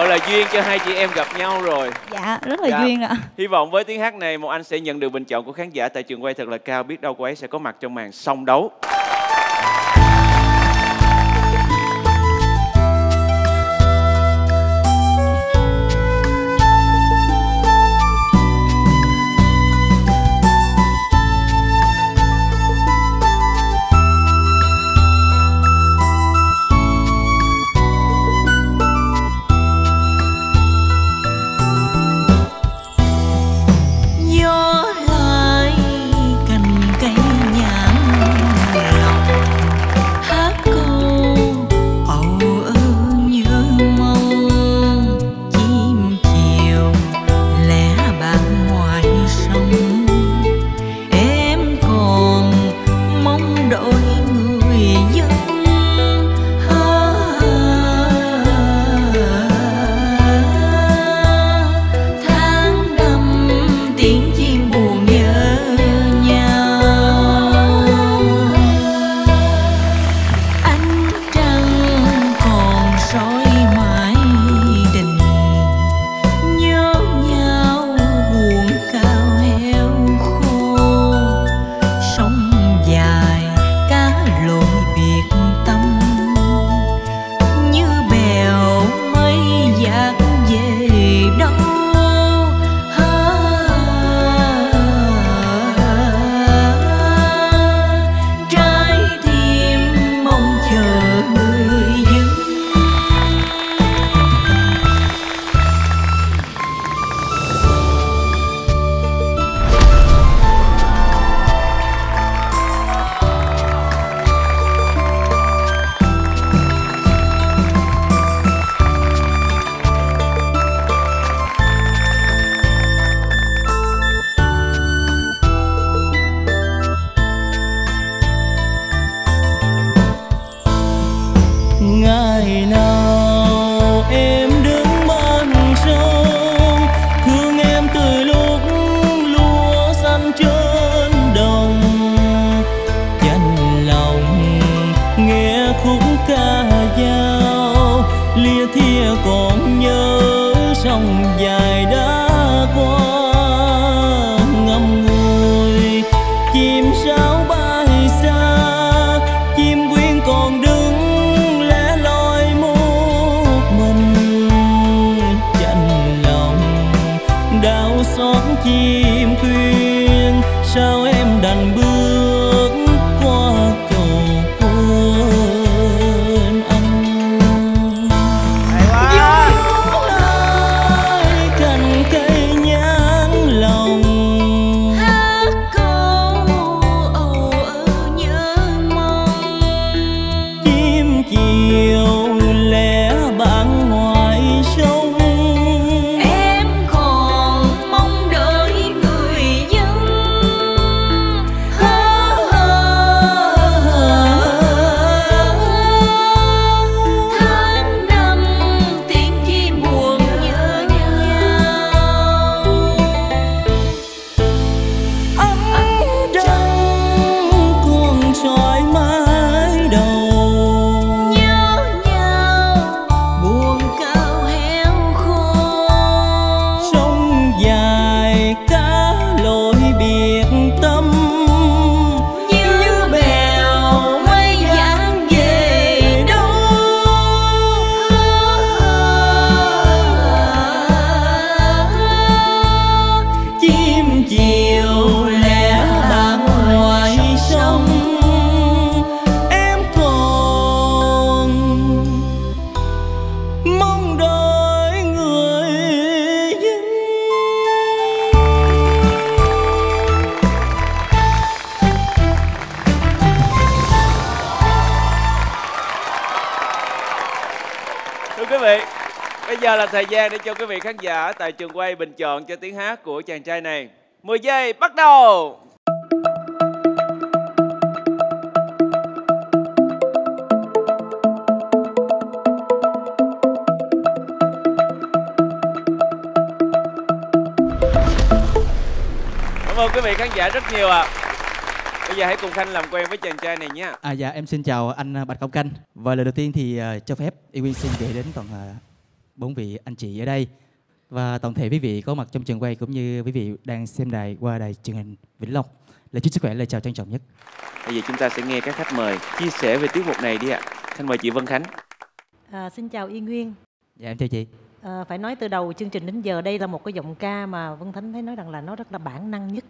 gọi là duyên cho hai chị em gặp nhau rồi. Dạ rất là duyên ạ. Hy vọng với tiếng hát này một anh sẽ nhận được bình chọn của khán giả tại trường quay thật là cao Biết đâu cô ấy sẽ có mặt trong màn song đấu thời gian để cho quý vị khán giả tại trường quay bình chọn cho tiếng hát của chàng trai này. 10 giây bắt đầu! Cảm ơn quý vị khán giả rất nhiều ạ. Bây giờ hãy cùng Khanh làm quen với chàng trai này nhé. À dạ em xin chào anh Bạch Công Canh Và lời đầu tiên thì uh, cho phép Y Quyên xin gửi đến toàn uh, bốn vị anh chị ở đây Và toàn thể quý vị có mặt trong trường quay cũng như quý vị đang xem đài qua đài truyền hình Vĩnh Long Lời chúc sức khỏe lời chào trân trọng nhất Bây giờ chúng ta sẽ nghe các khách mời chia sẻ về tiết mục này đi ạ Xin mời chị Vân Khánh À, xin chào Yên Nguyên. Dạ em chào chị À, phải nói từ đầu chương trình đến giờ đây là một cái giọng ca mà Vân Thánh thấy nói rằng là nó rất là bản năng nhất,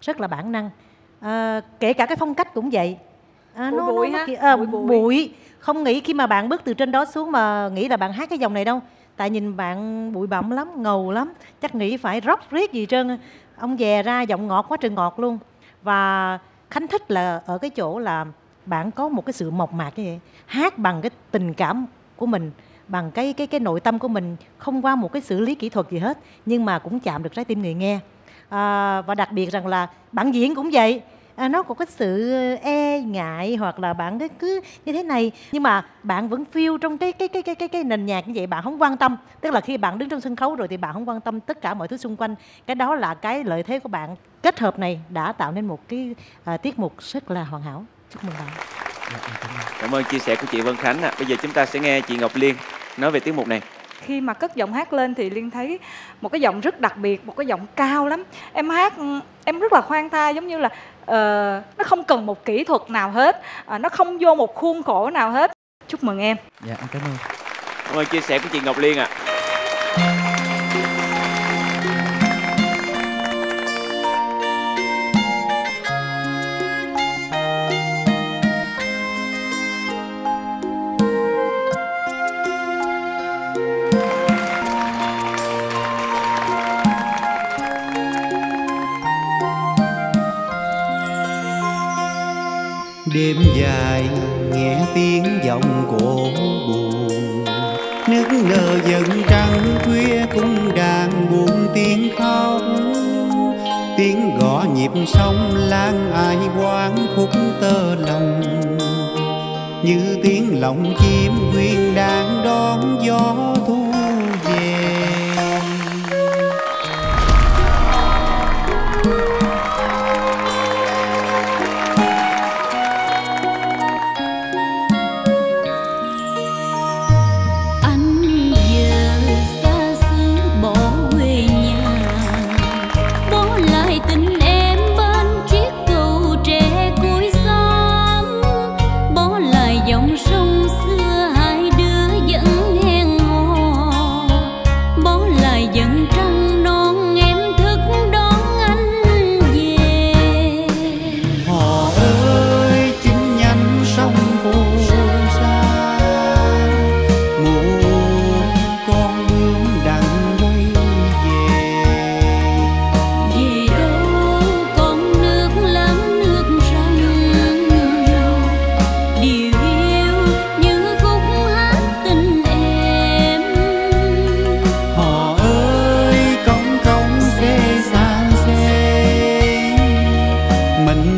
rất là bản năng. À, kể cả cái phong cách cũng vậy. À, Bụi bụi ha? kiểu- à, Bụi bụi, bụi. Không nghĩ khi mà bạn bước từ trên đó xuống mà nghĩ là bạn hát cái dòng này đâu. Tại nhìn bạn bụi bặm lắm, ngầu lắm. Chắc nghĩ phải róc riết gì trơn. Ông dè ra giọng ngọt quá trời ngọt luôn. Và Khánh thích là ở cái chỗ là bạn có một cái sự mộc mạc như vậy. Hát bằng cái tình cảm của mình bằng cái cái cái nội tâm của mình không qua một cái xử lý kỹ thuật gì hết nhưng mà cũng chạm được trái tim người nghe à, và đặc biệt rằng là bạn diễn cũng vậy à, nó có cái sự e ngại hoặc là bạn cứ như thế này. Nhưng mà bạn vẫn feel trong cái cái cái cái cái cái nền nhạc như vậy bạn không quan tâm. Tức là khi bạn đứng trên sân khấu rồi thì bạn không quan tâm tất cả mọi thứ xung quanh. Cái đó là cái lợi thế của bạn. Kết hợp này đã tạo nên một cái à, tiết mục rất là hoàn hảo. Chúc mừng bạn. Cảm ơn. Chia sẻ của chị Vân Khánh ạ. Bây giờ chúng ta sẽ nghe chị Ngọc Liên nói về tiết mục này. Khi mà cất giọng hát lên thì liên thấy một cái giọng rất đặc biệt một cái giọng cao lắm. Em hát em rất là khoan thai giống như là ờ, nó không cần một kỹ thuật nào hết. À, nó không vô một khuôn khổ nào hết. Chúc mừng em. Dạ em cảm ơn. Cảm ơn chia sẻ của chị Ngọc Liên ạ đêm dài, nghe tiếng giọng cổ buồn. Nước nở dần trăng khuya cũng đàn buồn tiếng khóc. Tiếng gõ nhịp sông lan ai quán khúc tơ lòng. Như tiếng lòng chim quyên đang đón gió thu mình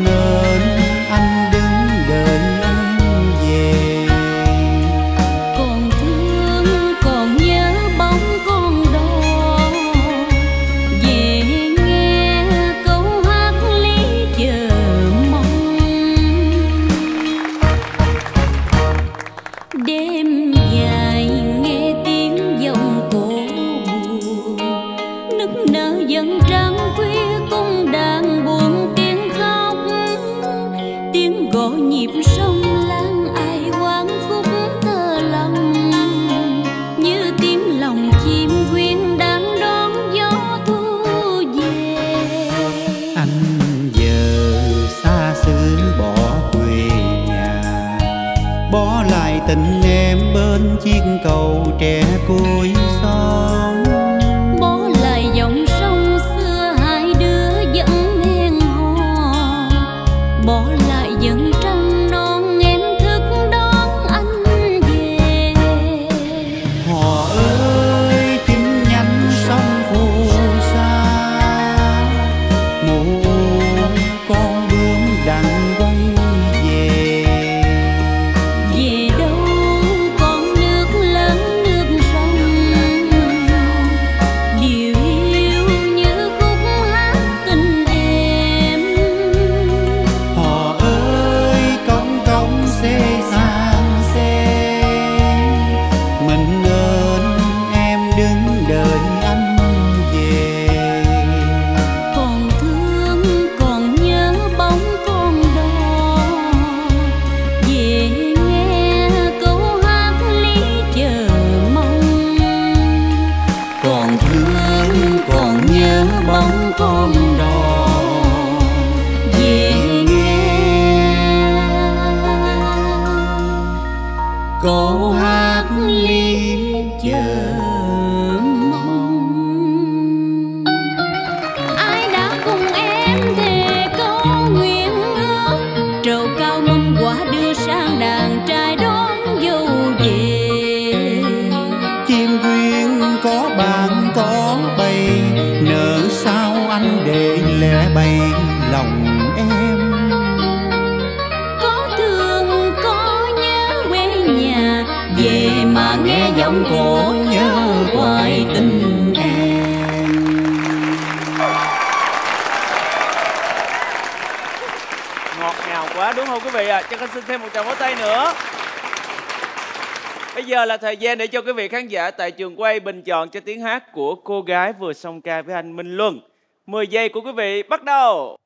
gian để cho quý vị khán giả tại trường quay bình chọn cho tiếng hát của cô gái vừa song ca với anh Minh Luân. 10 giây của quý vị bắt đầu.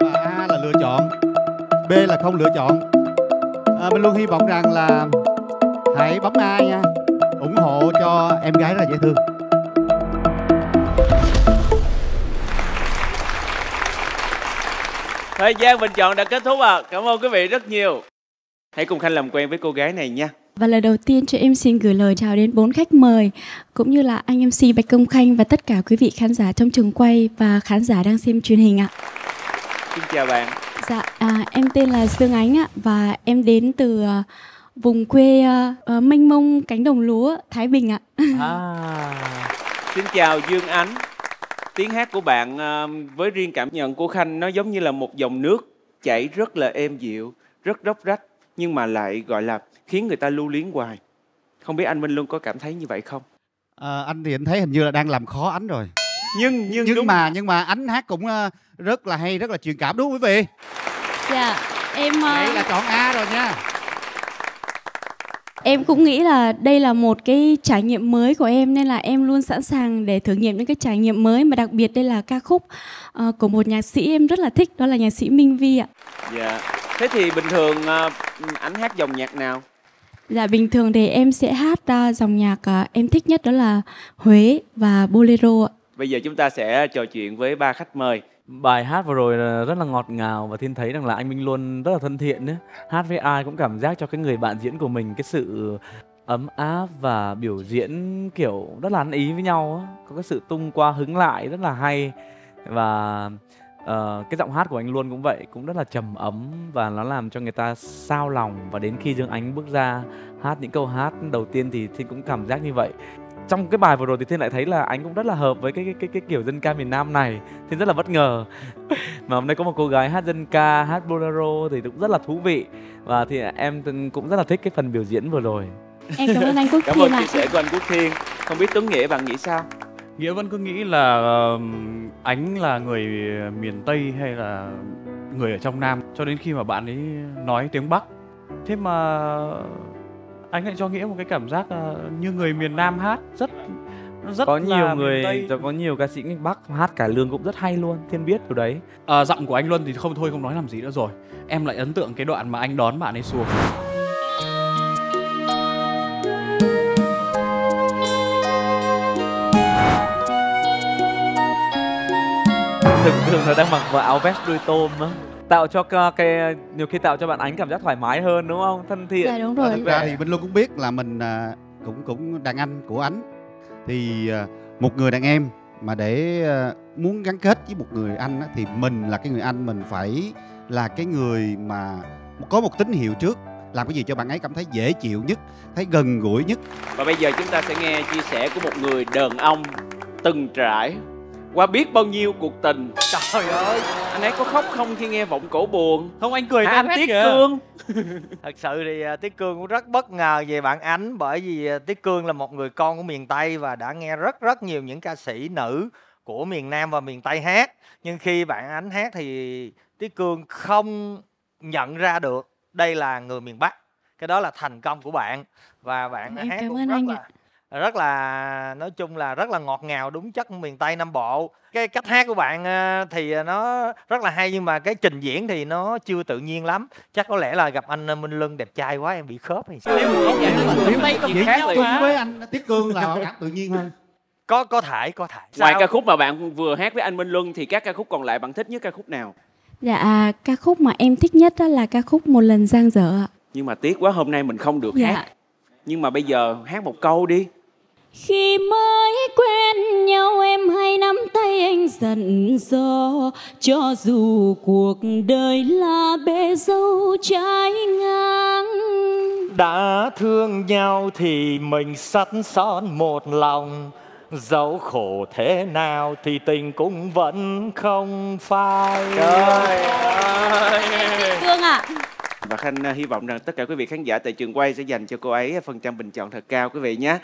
Và A là lựa chọn, B là không lựa chọn. À, mình luôn hy vọng rằng là hãy bấm A nha, ủng hộ cho em gái rất là dễ thương. Thời gian bình chọn đã kết thúc ạ. À. Cảm ơn quý vị rất nhiều. Hãy cùng Khanh làm quen với cô gái này nha. Và lời đầu tiên cho em xin gửi lời chào đến bốn khách mời cũng như là anh MC Bạch Công Khanh và tất cả quý vị khán giả trong trường quay và khán giả đang xem truyền hình ạ. Xin chào bạn. Dạ, à, em tên là Dương Ánh ạ và em đến từ uh, vùng quê uh, uh, mênh mông cánh đồng lúa Thái Bình ạ. [laughs] À, xin chào Dương Ánh. Tiếng hát của bạn uh, với riêng cảm nhận của Khanh nó giống như là một dòng nước chảy rất là êm dịu, rất róc rách nhưng mà lại gọi là khiến người ta lưu luyến hoài không biết anh Minh Luân có cảm thấy như vậy không à, anh thì anh thấy hình như là đang làm khó ánh rồi nhưng nhưng nhưng đúng. mà nhưng mà ánh hát cũng uh, rất là hay rất là truyền cảm đúng không quý vị dạ em uh... Đấy là chọn A rồi nha Em cũng nghĩ là đây là một cái trải nghiệm mới của em nên là em luôn sẵn sàng để thử nghiệm những cái trải nghiệm mới mà đặc biệt đây là ca khúc uh, của một nhạc sĩ em rất là thích đó là nhạc sĩ Minh Vi ạ. Dạ. Thế thì bình thường uh, ảnh hát dòng nhạc nào? Dạ bình thường thì em sẽ hát uh, dòng nhạc uh, em thích nhất đó là Huế và Bolero ạ. Bây giờ chúng ta sẽ trò chuyện với ba khách mời. Bài hát vừa rồi là rất là ngọt ngào và Thiên thấy rằng là anh Minh luôn rất là thân thiện nữa. Hát với ai cũng cảm giác cho cái người bạn diễn của mình cái sự ấm áp và biểu diễn kiểu rất là ăn ý với nhau á. Có cái sự tung qua hứng lại rất là hay và uh, cái giọng hát của anh luôn cũng vậy cũng rất là trầm ấm và nó làm cho người ta sao lòng. Và đến khi Dương Ánh bước ra hát những câu hát đầu tiên thì Thiên cũng cảm giác như vậy. Trong cái bài vừa rồi thì Thiên lại thấy là anh cũng rất là hợp với cái cái cái, cái kiểu dân ca miền Nam này. Thiên rất là bất ngờ. [laughs] Mà hôm nay có một cô gái hát dân ca hát bolero thì cũng rất là thú vị. Và thì em cũng rất là thích cái phần biểu diễn vừa rồi. Em cảm ơn anh Quốc Thiên Cảm ơn chia sẻ của anh Quốc Thiên. Không biết Tuấn Nghĩa bạn nghĩ sao? Nghĩa vẫn cứ nghĩ là uh, ánh là người miền Tây hay là người ở trong Nam cho đến khi mà bạn ấy nói tiếng Bắc. Thế mà anh lại cho Nghĩa một cái cảm giác uh, như người miền Nam hát rất rất có là nhiều người Tây. có nhiều ca sĩ người Bắc hát cải lương cũng rất hay luôn thiên biết điều đấy à, giọng của anh Luân thì không thôi không nói làm gì nữa rồi em lại ấn tượng cái đoạn mà anh đón bạn ấy xuống thường thường là đang mặc vào áo vest đuôi tôm á. Tạo cho cái nhiều khi tạo cho bạn ánh cảm giác thoải mái hơn đúng không? Thân thiện. Dạ, đúng Và rồi. thực ra thì Minh Luân cũng biết là mình à, cũng cũng đàn anh của ánh. Thì à, một người đàn em mà để à, muốn gắn kết với một người anh á, thì mình là cái người anh mình phải là cái người mà có một tín hiệu trước. Làm cái gì cho bạn ấy cảm thấy dễ chịu nhất thấy gần gũi nhất. Và bây giờ chúng ta sẽ nghe chia sẻ của một người đàn ông từng trải qua biết bao nhiêu cuộc tình. Trời ơi, anh ấy có khóc không khi nghe vọng cổ buồn? Không anh cười Hả, anh Tiết kìa. Cương. [laughs] thật sự thì à, Tiết Cương cũng rất bất ngờ về bạn Ánh bởi vì à, Tiết Cương là một người con của miền Tây và đã nghe rất rất nhiều những ca sĩ nữ của miền Nam và miền Tây hát nhưng khi bạn Ánh hát thì Tiết Cương không nhận ra được đây là người miền Bắc cái đó là thành công của bạn và bạn Em hát cảm cũng ơn rất anh là ạ. Rất là nói chung là rất là ngọt ngào đúng chất miền Tây Nam Bộ cái cách hát của bạn à, thì nó rất là hay nhưng mà cái trình diễn thì nó chưa tự nhiên lắm chắc có lẽ là gặp anh à, Minh Lân đẹp trai quá em bị khớp hay sao diễn chung với anh Tiết Cương là đảm tự nhiên hơn có có thể có thể Ngoài Sao? ca khúc mà bạn vừa hát với anh Minh Luân thì các ca khúc còn lại bạn thích nhất ca khúc nào? Dạ à, ca khúc mà em thích nhất đó là ca khúc một lần giang dở ạ. Nhưng mà tiếc quá hôm nay mình không được Dạ. hát. Nhưng mà bây giờ hát một câu đi. Khi mới quen nhau em hay nắm tay anh dặn dò Cho dù cuộc đời là bể dâu trái ngang. Đã thương nhau thì mình sắt son một lòng dẫu khổ thế nào thì tình cũng vẫn không phai. Trời Cương ạ. Và khanh à, hy vọng rằng tất cả quý vị khán giả tại trường quay sẽ dành cho cô ấy phần trăm bình chọn thật cao quý vị nhé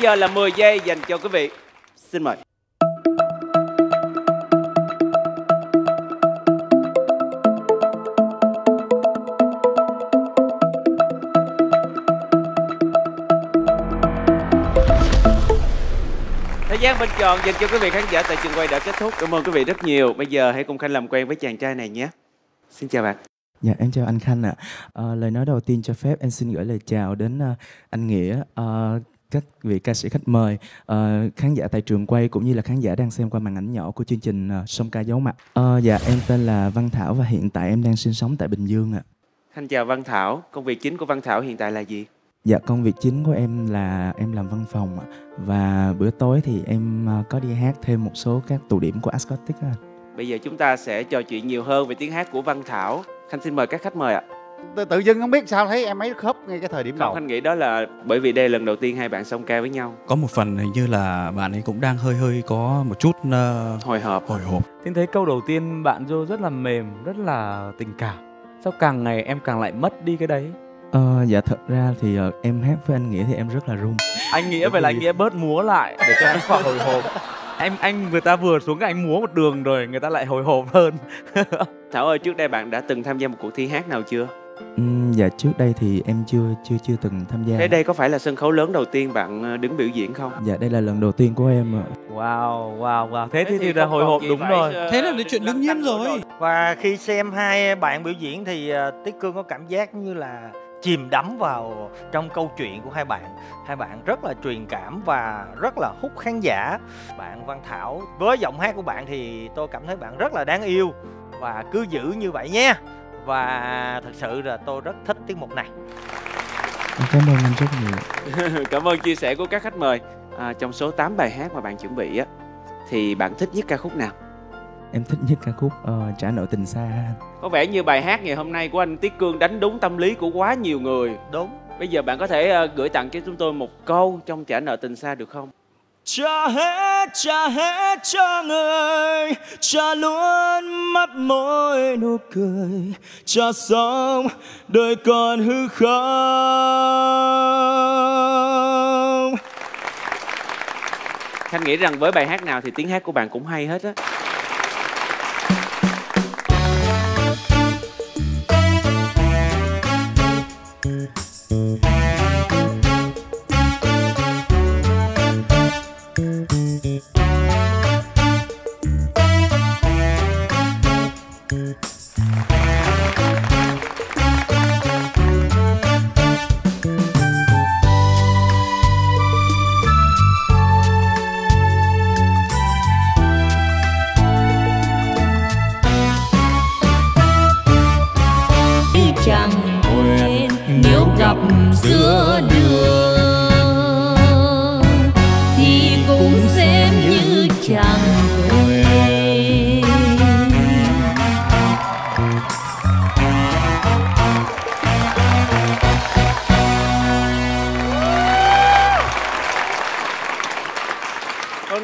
giờ là 10 giây dành cho quý vị xin mời Thời gian bình chọn dành cho quý vị khán giả tại trường quay đã kết thúc. Cảm ơn quý vị rất nhiều. Bây giờ hãy cùng Khanh làm quen với chàng trai này nhé. Xin chào bạn. Dạ em chào anh Khanh ạ. Ờ, lời nói đầu tiên cho phép em xin gửi lời chào đến ờ, anh Nghĩa, ờ, các vị ca sĩ khách mời, ờ, khán giả tại trường quay cũng như là khán giả đang xem qua màn ảnh nhỏ của chương trình uh, Sông ca giấu mặt. Ờ, dạ em tên là Văn Thảo và hiện tại em đang sinh sống tại Bình Dương ạ. Khanh chào Văn Thảo. Công việc chính của Văn Thảo hiện tại là gì? Dạ công việc chính của em là em làm văn phòng ạ. và bữa tối thì em ờ, có đi hát thêm một số các tụ điểm của Ascotic á. Bây giờ chúng ta sẽ trò chuyện nhiều hơn về tiếng hát của Văn Thảo. Khanh xin mời các khách mời ạ. Tự, tự dưng không biết sao thấy em ấy khớp ngay cái thời điểm Không, đầu Khanh nghĩ đó là bởi vì đây là lần đầu tiên hai bạn song ca với nhau. có một phần hình như là bạn ấy cũng đang hơi hơi có một chút uh, hồi hộp hồi hộp Tiên thấy câu đầu tiên bạn vô rất là mềm, rất là tình cảm. Sao càng ngày em càng lại mất đi cái đấy? Ờ, dạ thật ra thì ờ, em hát với anh Nghĩa thì em rất là run. Anh nghĩa vậy là anh nghĩa bớt múa lại để cho anh khỏi hồi hộp. Em anh người ta vừa xuống cái anh múa một đường rồi, người ta lại hồi hộp hơn. [laughs] Thảo ơi, trước đây bạn đã từng tham gia một cuộc thi hát nào chưa? Ừm, dạ trước đây thì em chưa chưa chưa từng tham gia. Thế đây có phải là sân khấu lớn đầu tiên bạn ờ, đứng biểu diễn không? Dạ đây là lần đầu tiên của em ạ. Wow, wow, wow. Thế, Thế thì, thì là hồi hộp đúng rồi. ờ, Thế là chuyện đương nhiên rồi. Và khi xem hai bạn biểu diễn thì ờ, Tiết Cương có cảm giác như là chìm đắm vào trong câu chuyện của hai bạn. Hai bạn rất là truyền cảm và rất là hút khán giả. Bạn Văn Thảo với giọng hát của bạn thì tôi cảm thấy bạn rất là đáng yêu và cứ giữ như vậy nha. Và thật sự là tôi rất thích tiết mục này. Cảm ơn anh rất nhiều. [laughs] Cảm ơn chia sẻ của các khách mời. À, trong số 8 bài hát mà bạn chuẩn bị á, thì bạn thích nhất ca khúc nào? Em thích nhất ca khúc ờ, Trả nợ tình xa. Có vẻ như bài hát ngày hôm nay của anh Tiết Cương đánh đúng tâm lý của quá nhiều người. Đúng. Bây giờ bạn có thể ờ, gửi tặng cho chúng tôi một câu trong trả nợ tình xa được không? Trả hết trả hết cho người trả luôn mắt môi nụ cười trả xong đời còn hư không Khanh nghĩ rằng với bài hát nào thì tiếng hát của bạn cũng hay hết á.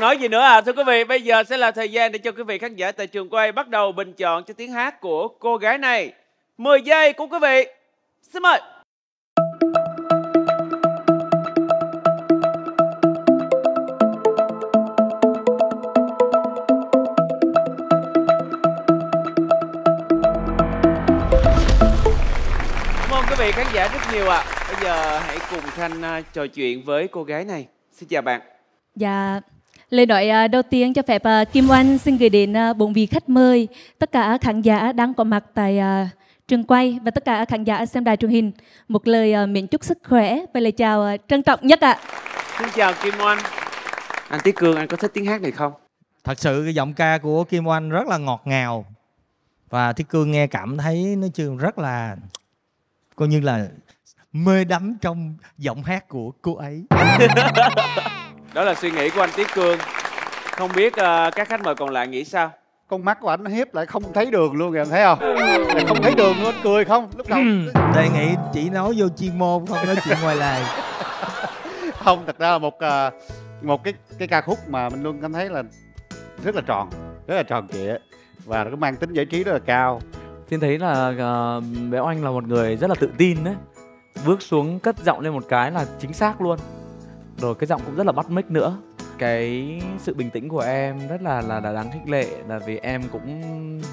Nói gì nữa à thưa quý vị bây giờ sẽ là thời gian để cho quý vị khán giả tại trường quay bắt đầu bình chọn cho tiếng hát của cô gái này 10 giây của quý vị xin mời Cảm ơn quý vị khán giả rất nhiều ạ. Bây giờ hãy cùng Khanh à, trò chuyện với cô gái này. Xin chào bạn. Dạ, lời nói à, đầu tiên cho phép à, Kim Oanh xin gửi đến à, bốn vị khách mời, tất cả khán giả đang có mặt tại trường quay và tất cả khán giả xem đài truyền hình một lời mến chúc sức khỏe và lời chào trân trọng nhất ạ. Xin chào Kim Oanh. Anh Tiết Cương, anh có thích tiếng hát này không? Thật sự cái giọng ca của Kim Oanh rất là ngọt ngào và Thiết Cương nghe cảm thấy nói chung rất là coi như là mê đắm trong giọng hát của cô ấy. [laughs] Đó là suy nghĩ của anh Tiết Cương. Không biết à, các khách mời còn lại nghĩ sao? con mắt của anh nó hiếp lại không thấy đường luôn kìa em thấy không Lại không thấy đường luôn anh cười không lúc đầu Đề nghị chỉ nói vô chuyên môn không nói chuyện ngoài lề. [laughs] không thật ra là một à, một cái cái ca khúc mà mình luôn cảm thấy là rất là tròn rất là tròn trịa và nó có mang tính giải trí rất là cao Thiên thấy là uh, bé Oanh là một người rất là tự tin đấy Bước xuống cất giọng lên một cái là chính xác luôn rồi cái giọng cũng rất là bắt mic nữa. Cái sự bình tĩnh của em rất là là, là đáng khích lệ Là vì em cũng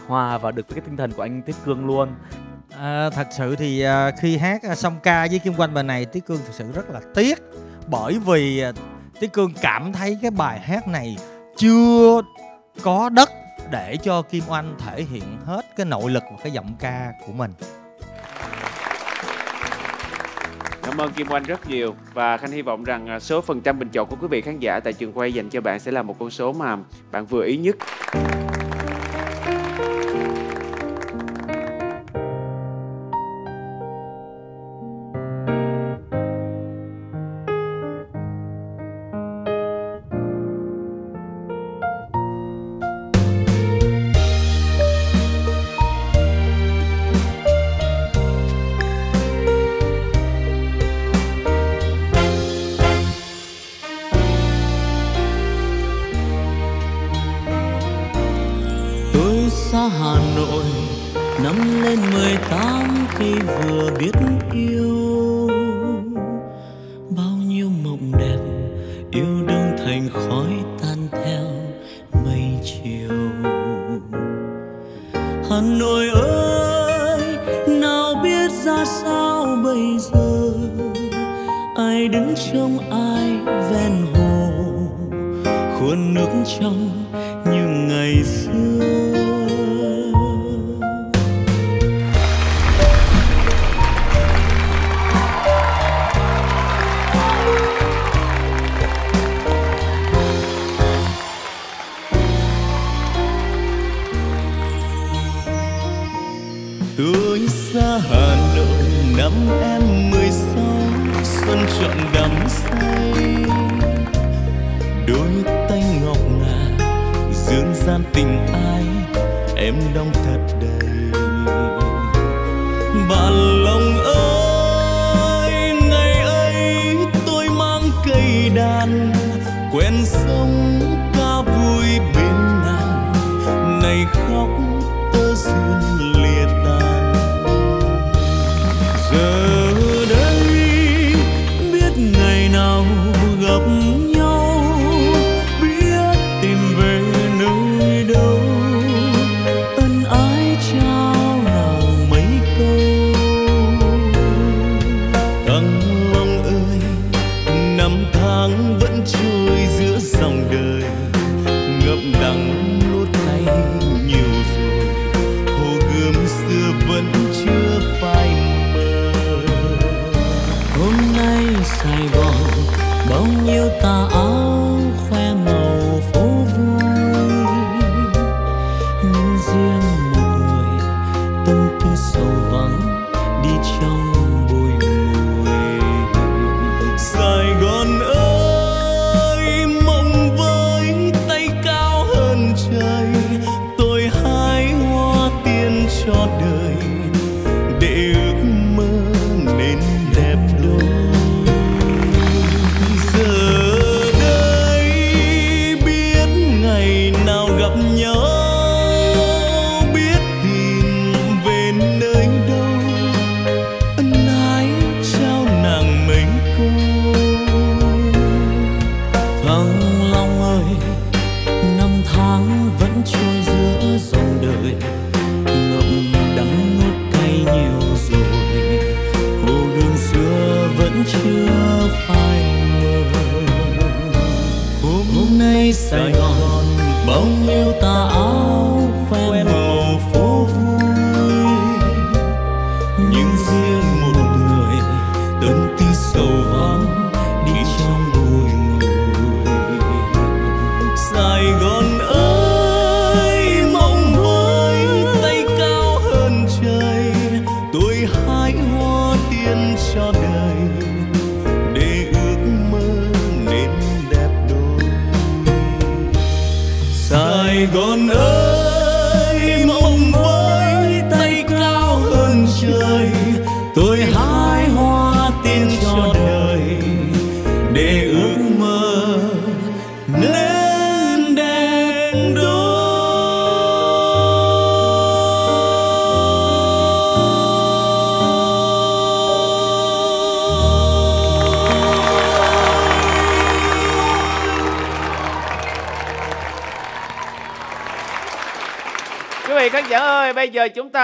hòa vào được với cái tinh thần của anh Tiết Cương luôn. À, thật sự thì à, khi hát à, song ca với Kim Quanh bài này Tiết Cương thực sự rất là tiếc. Bởi vì à, Tiết Cương cảm thấy cái bài hát này chưa có đất để cho Kim Oanh thể hiện hết cái nội lực và cái giọng ca của mình. Cảm ơn Kim Oanh rất nhiều và Khanh hy vọng rằng à, số phần trăm bình chọn của quý vị khán giả tại trường quay dành cho bạn sẽ là một con số mà bạn vừa ý nhất.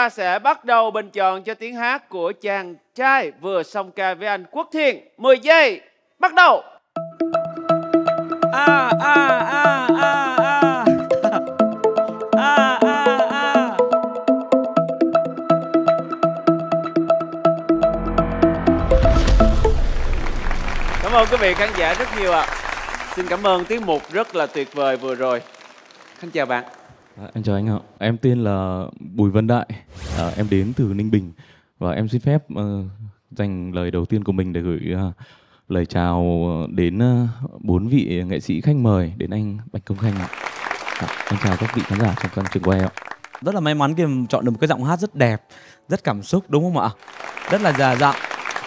Ta sẽ bắt đầu bình chọn cho tiếng hát của chàng trai vừa song ca với anh Quốc Thiên. 10 giây, bắt đầu. À à à à à. [laughs] À à à. Cảm ơn quý vị khán giả rất nhiều ạ. Xin cảm ơn tiết mục rất là tuyệt vời vừa rồi. Xin chào bạn. À, em chào anh ạ. Em tên là Bùi Văn Đại. À, em đến từ Ninh Bình và em xin phép uh, dành lời đầu tiên của mình để gửi uh, lời chào đến bốn bốn vị nghệ sĩ khách mời đến anh Bạch Công Khanh ạ. À, em chào các vị khán giả trong căn trường quay ạ. rất là may mắn khi chọn được một cái giọng hát rất đẹp rất cảm xúc đúng không ạ rất là già dặn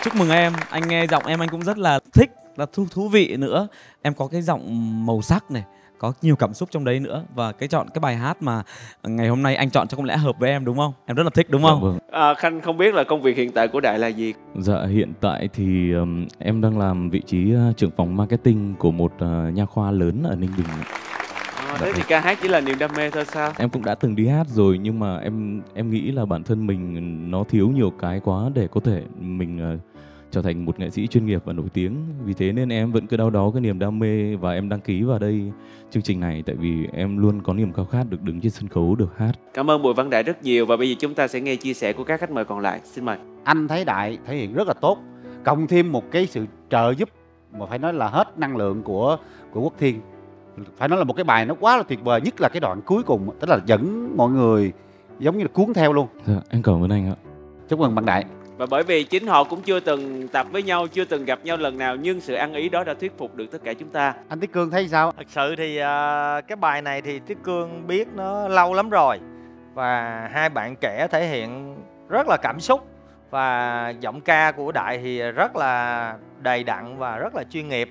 chúc mừng em anh nghe giọng em anh cũng rất là thích là thú thú vị nữa em có cái giọng màu sắc này có nhiều cảm xúc trong đấy nữa và cái chọn cái bài hát mà ngày hôm nay anh chọn cho không lẽ hợp với em đúng không em rất là thích đúng không vâng. À, Khanh không biết là công việc hiện tại của Đại là gì? Dạ hiện tại thì ừm, em đang làm vị trí ờ, trưởng phòng marketing của một ờ, nha khoa lớn ở Ninh Bình. À, thế thì ca hát chỉ là niềm đam mê thôi sao? Em cũng đã từng đi hát rồi nhưng mà em em nghĩ là bản thân mình nó thiếu nhiều cái quá để có thể mình ờ, trở thành một nghệ sĩ chuyên nghiệp và nổi tiếng. Vì thế nên em vẫn cứ đau đó cái niềm đam mê và em đăng ký vào đây chương trình này tại vì em luôn có niềm khao khát được đứng trên sân khấu được hát. Cảm ơn Bùi Văn Đại rất nhiều và bây giờ chúng ta sẽ nghe chia sẻ của các khách mời còn lại. Xin mời. anh thấy đại thể hiện rất là tốt cộng thêm một cái sự trợ giúp mà phải nói là hết năng lượng của của quốc thiên phải nói là một cái bài nó quá là tuyệt vời nhất là cái đoạn cuối cùng tức là dẫn mọi người giống như là cuốn theo luôn Dạ, em cảm ơn anh ạ. chúc mừng bạn đại Và bởi vì chính họ cũng chưa từng tập với nhau, chưa từng gặp nhau lần nào nhưng sự ăn ý đó đã thuyết phục được tất cả chúng ta. anh Tiết Cương thấy sao Thật sự thì à, cái bài này thì Tiết Cương biết nó lâu lắm rồi và hai bạn trẻ thể hiện rất là cảm xúc và giọng ca của Đại thì rất là đầy đặn và rất là chuyên nghiệp.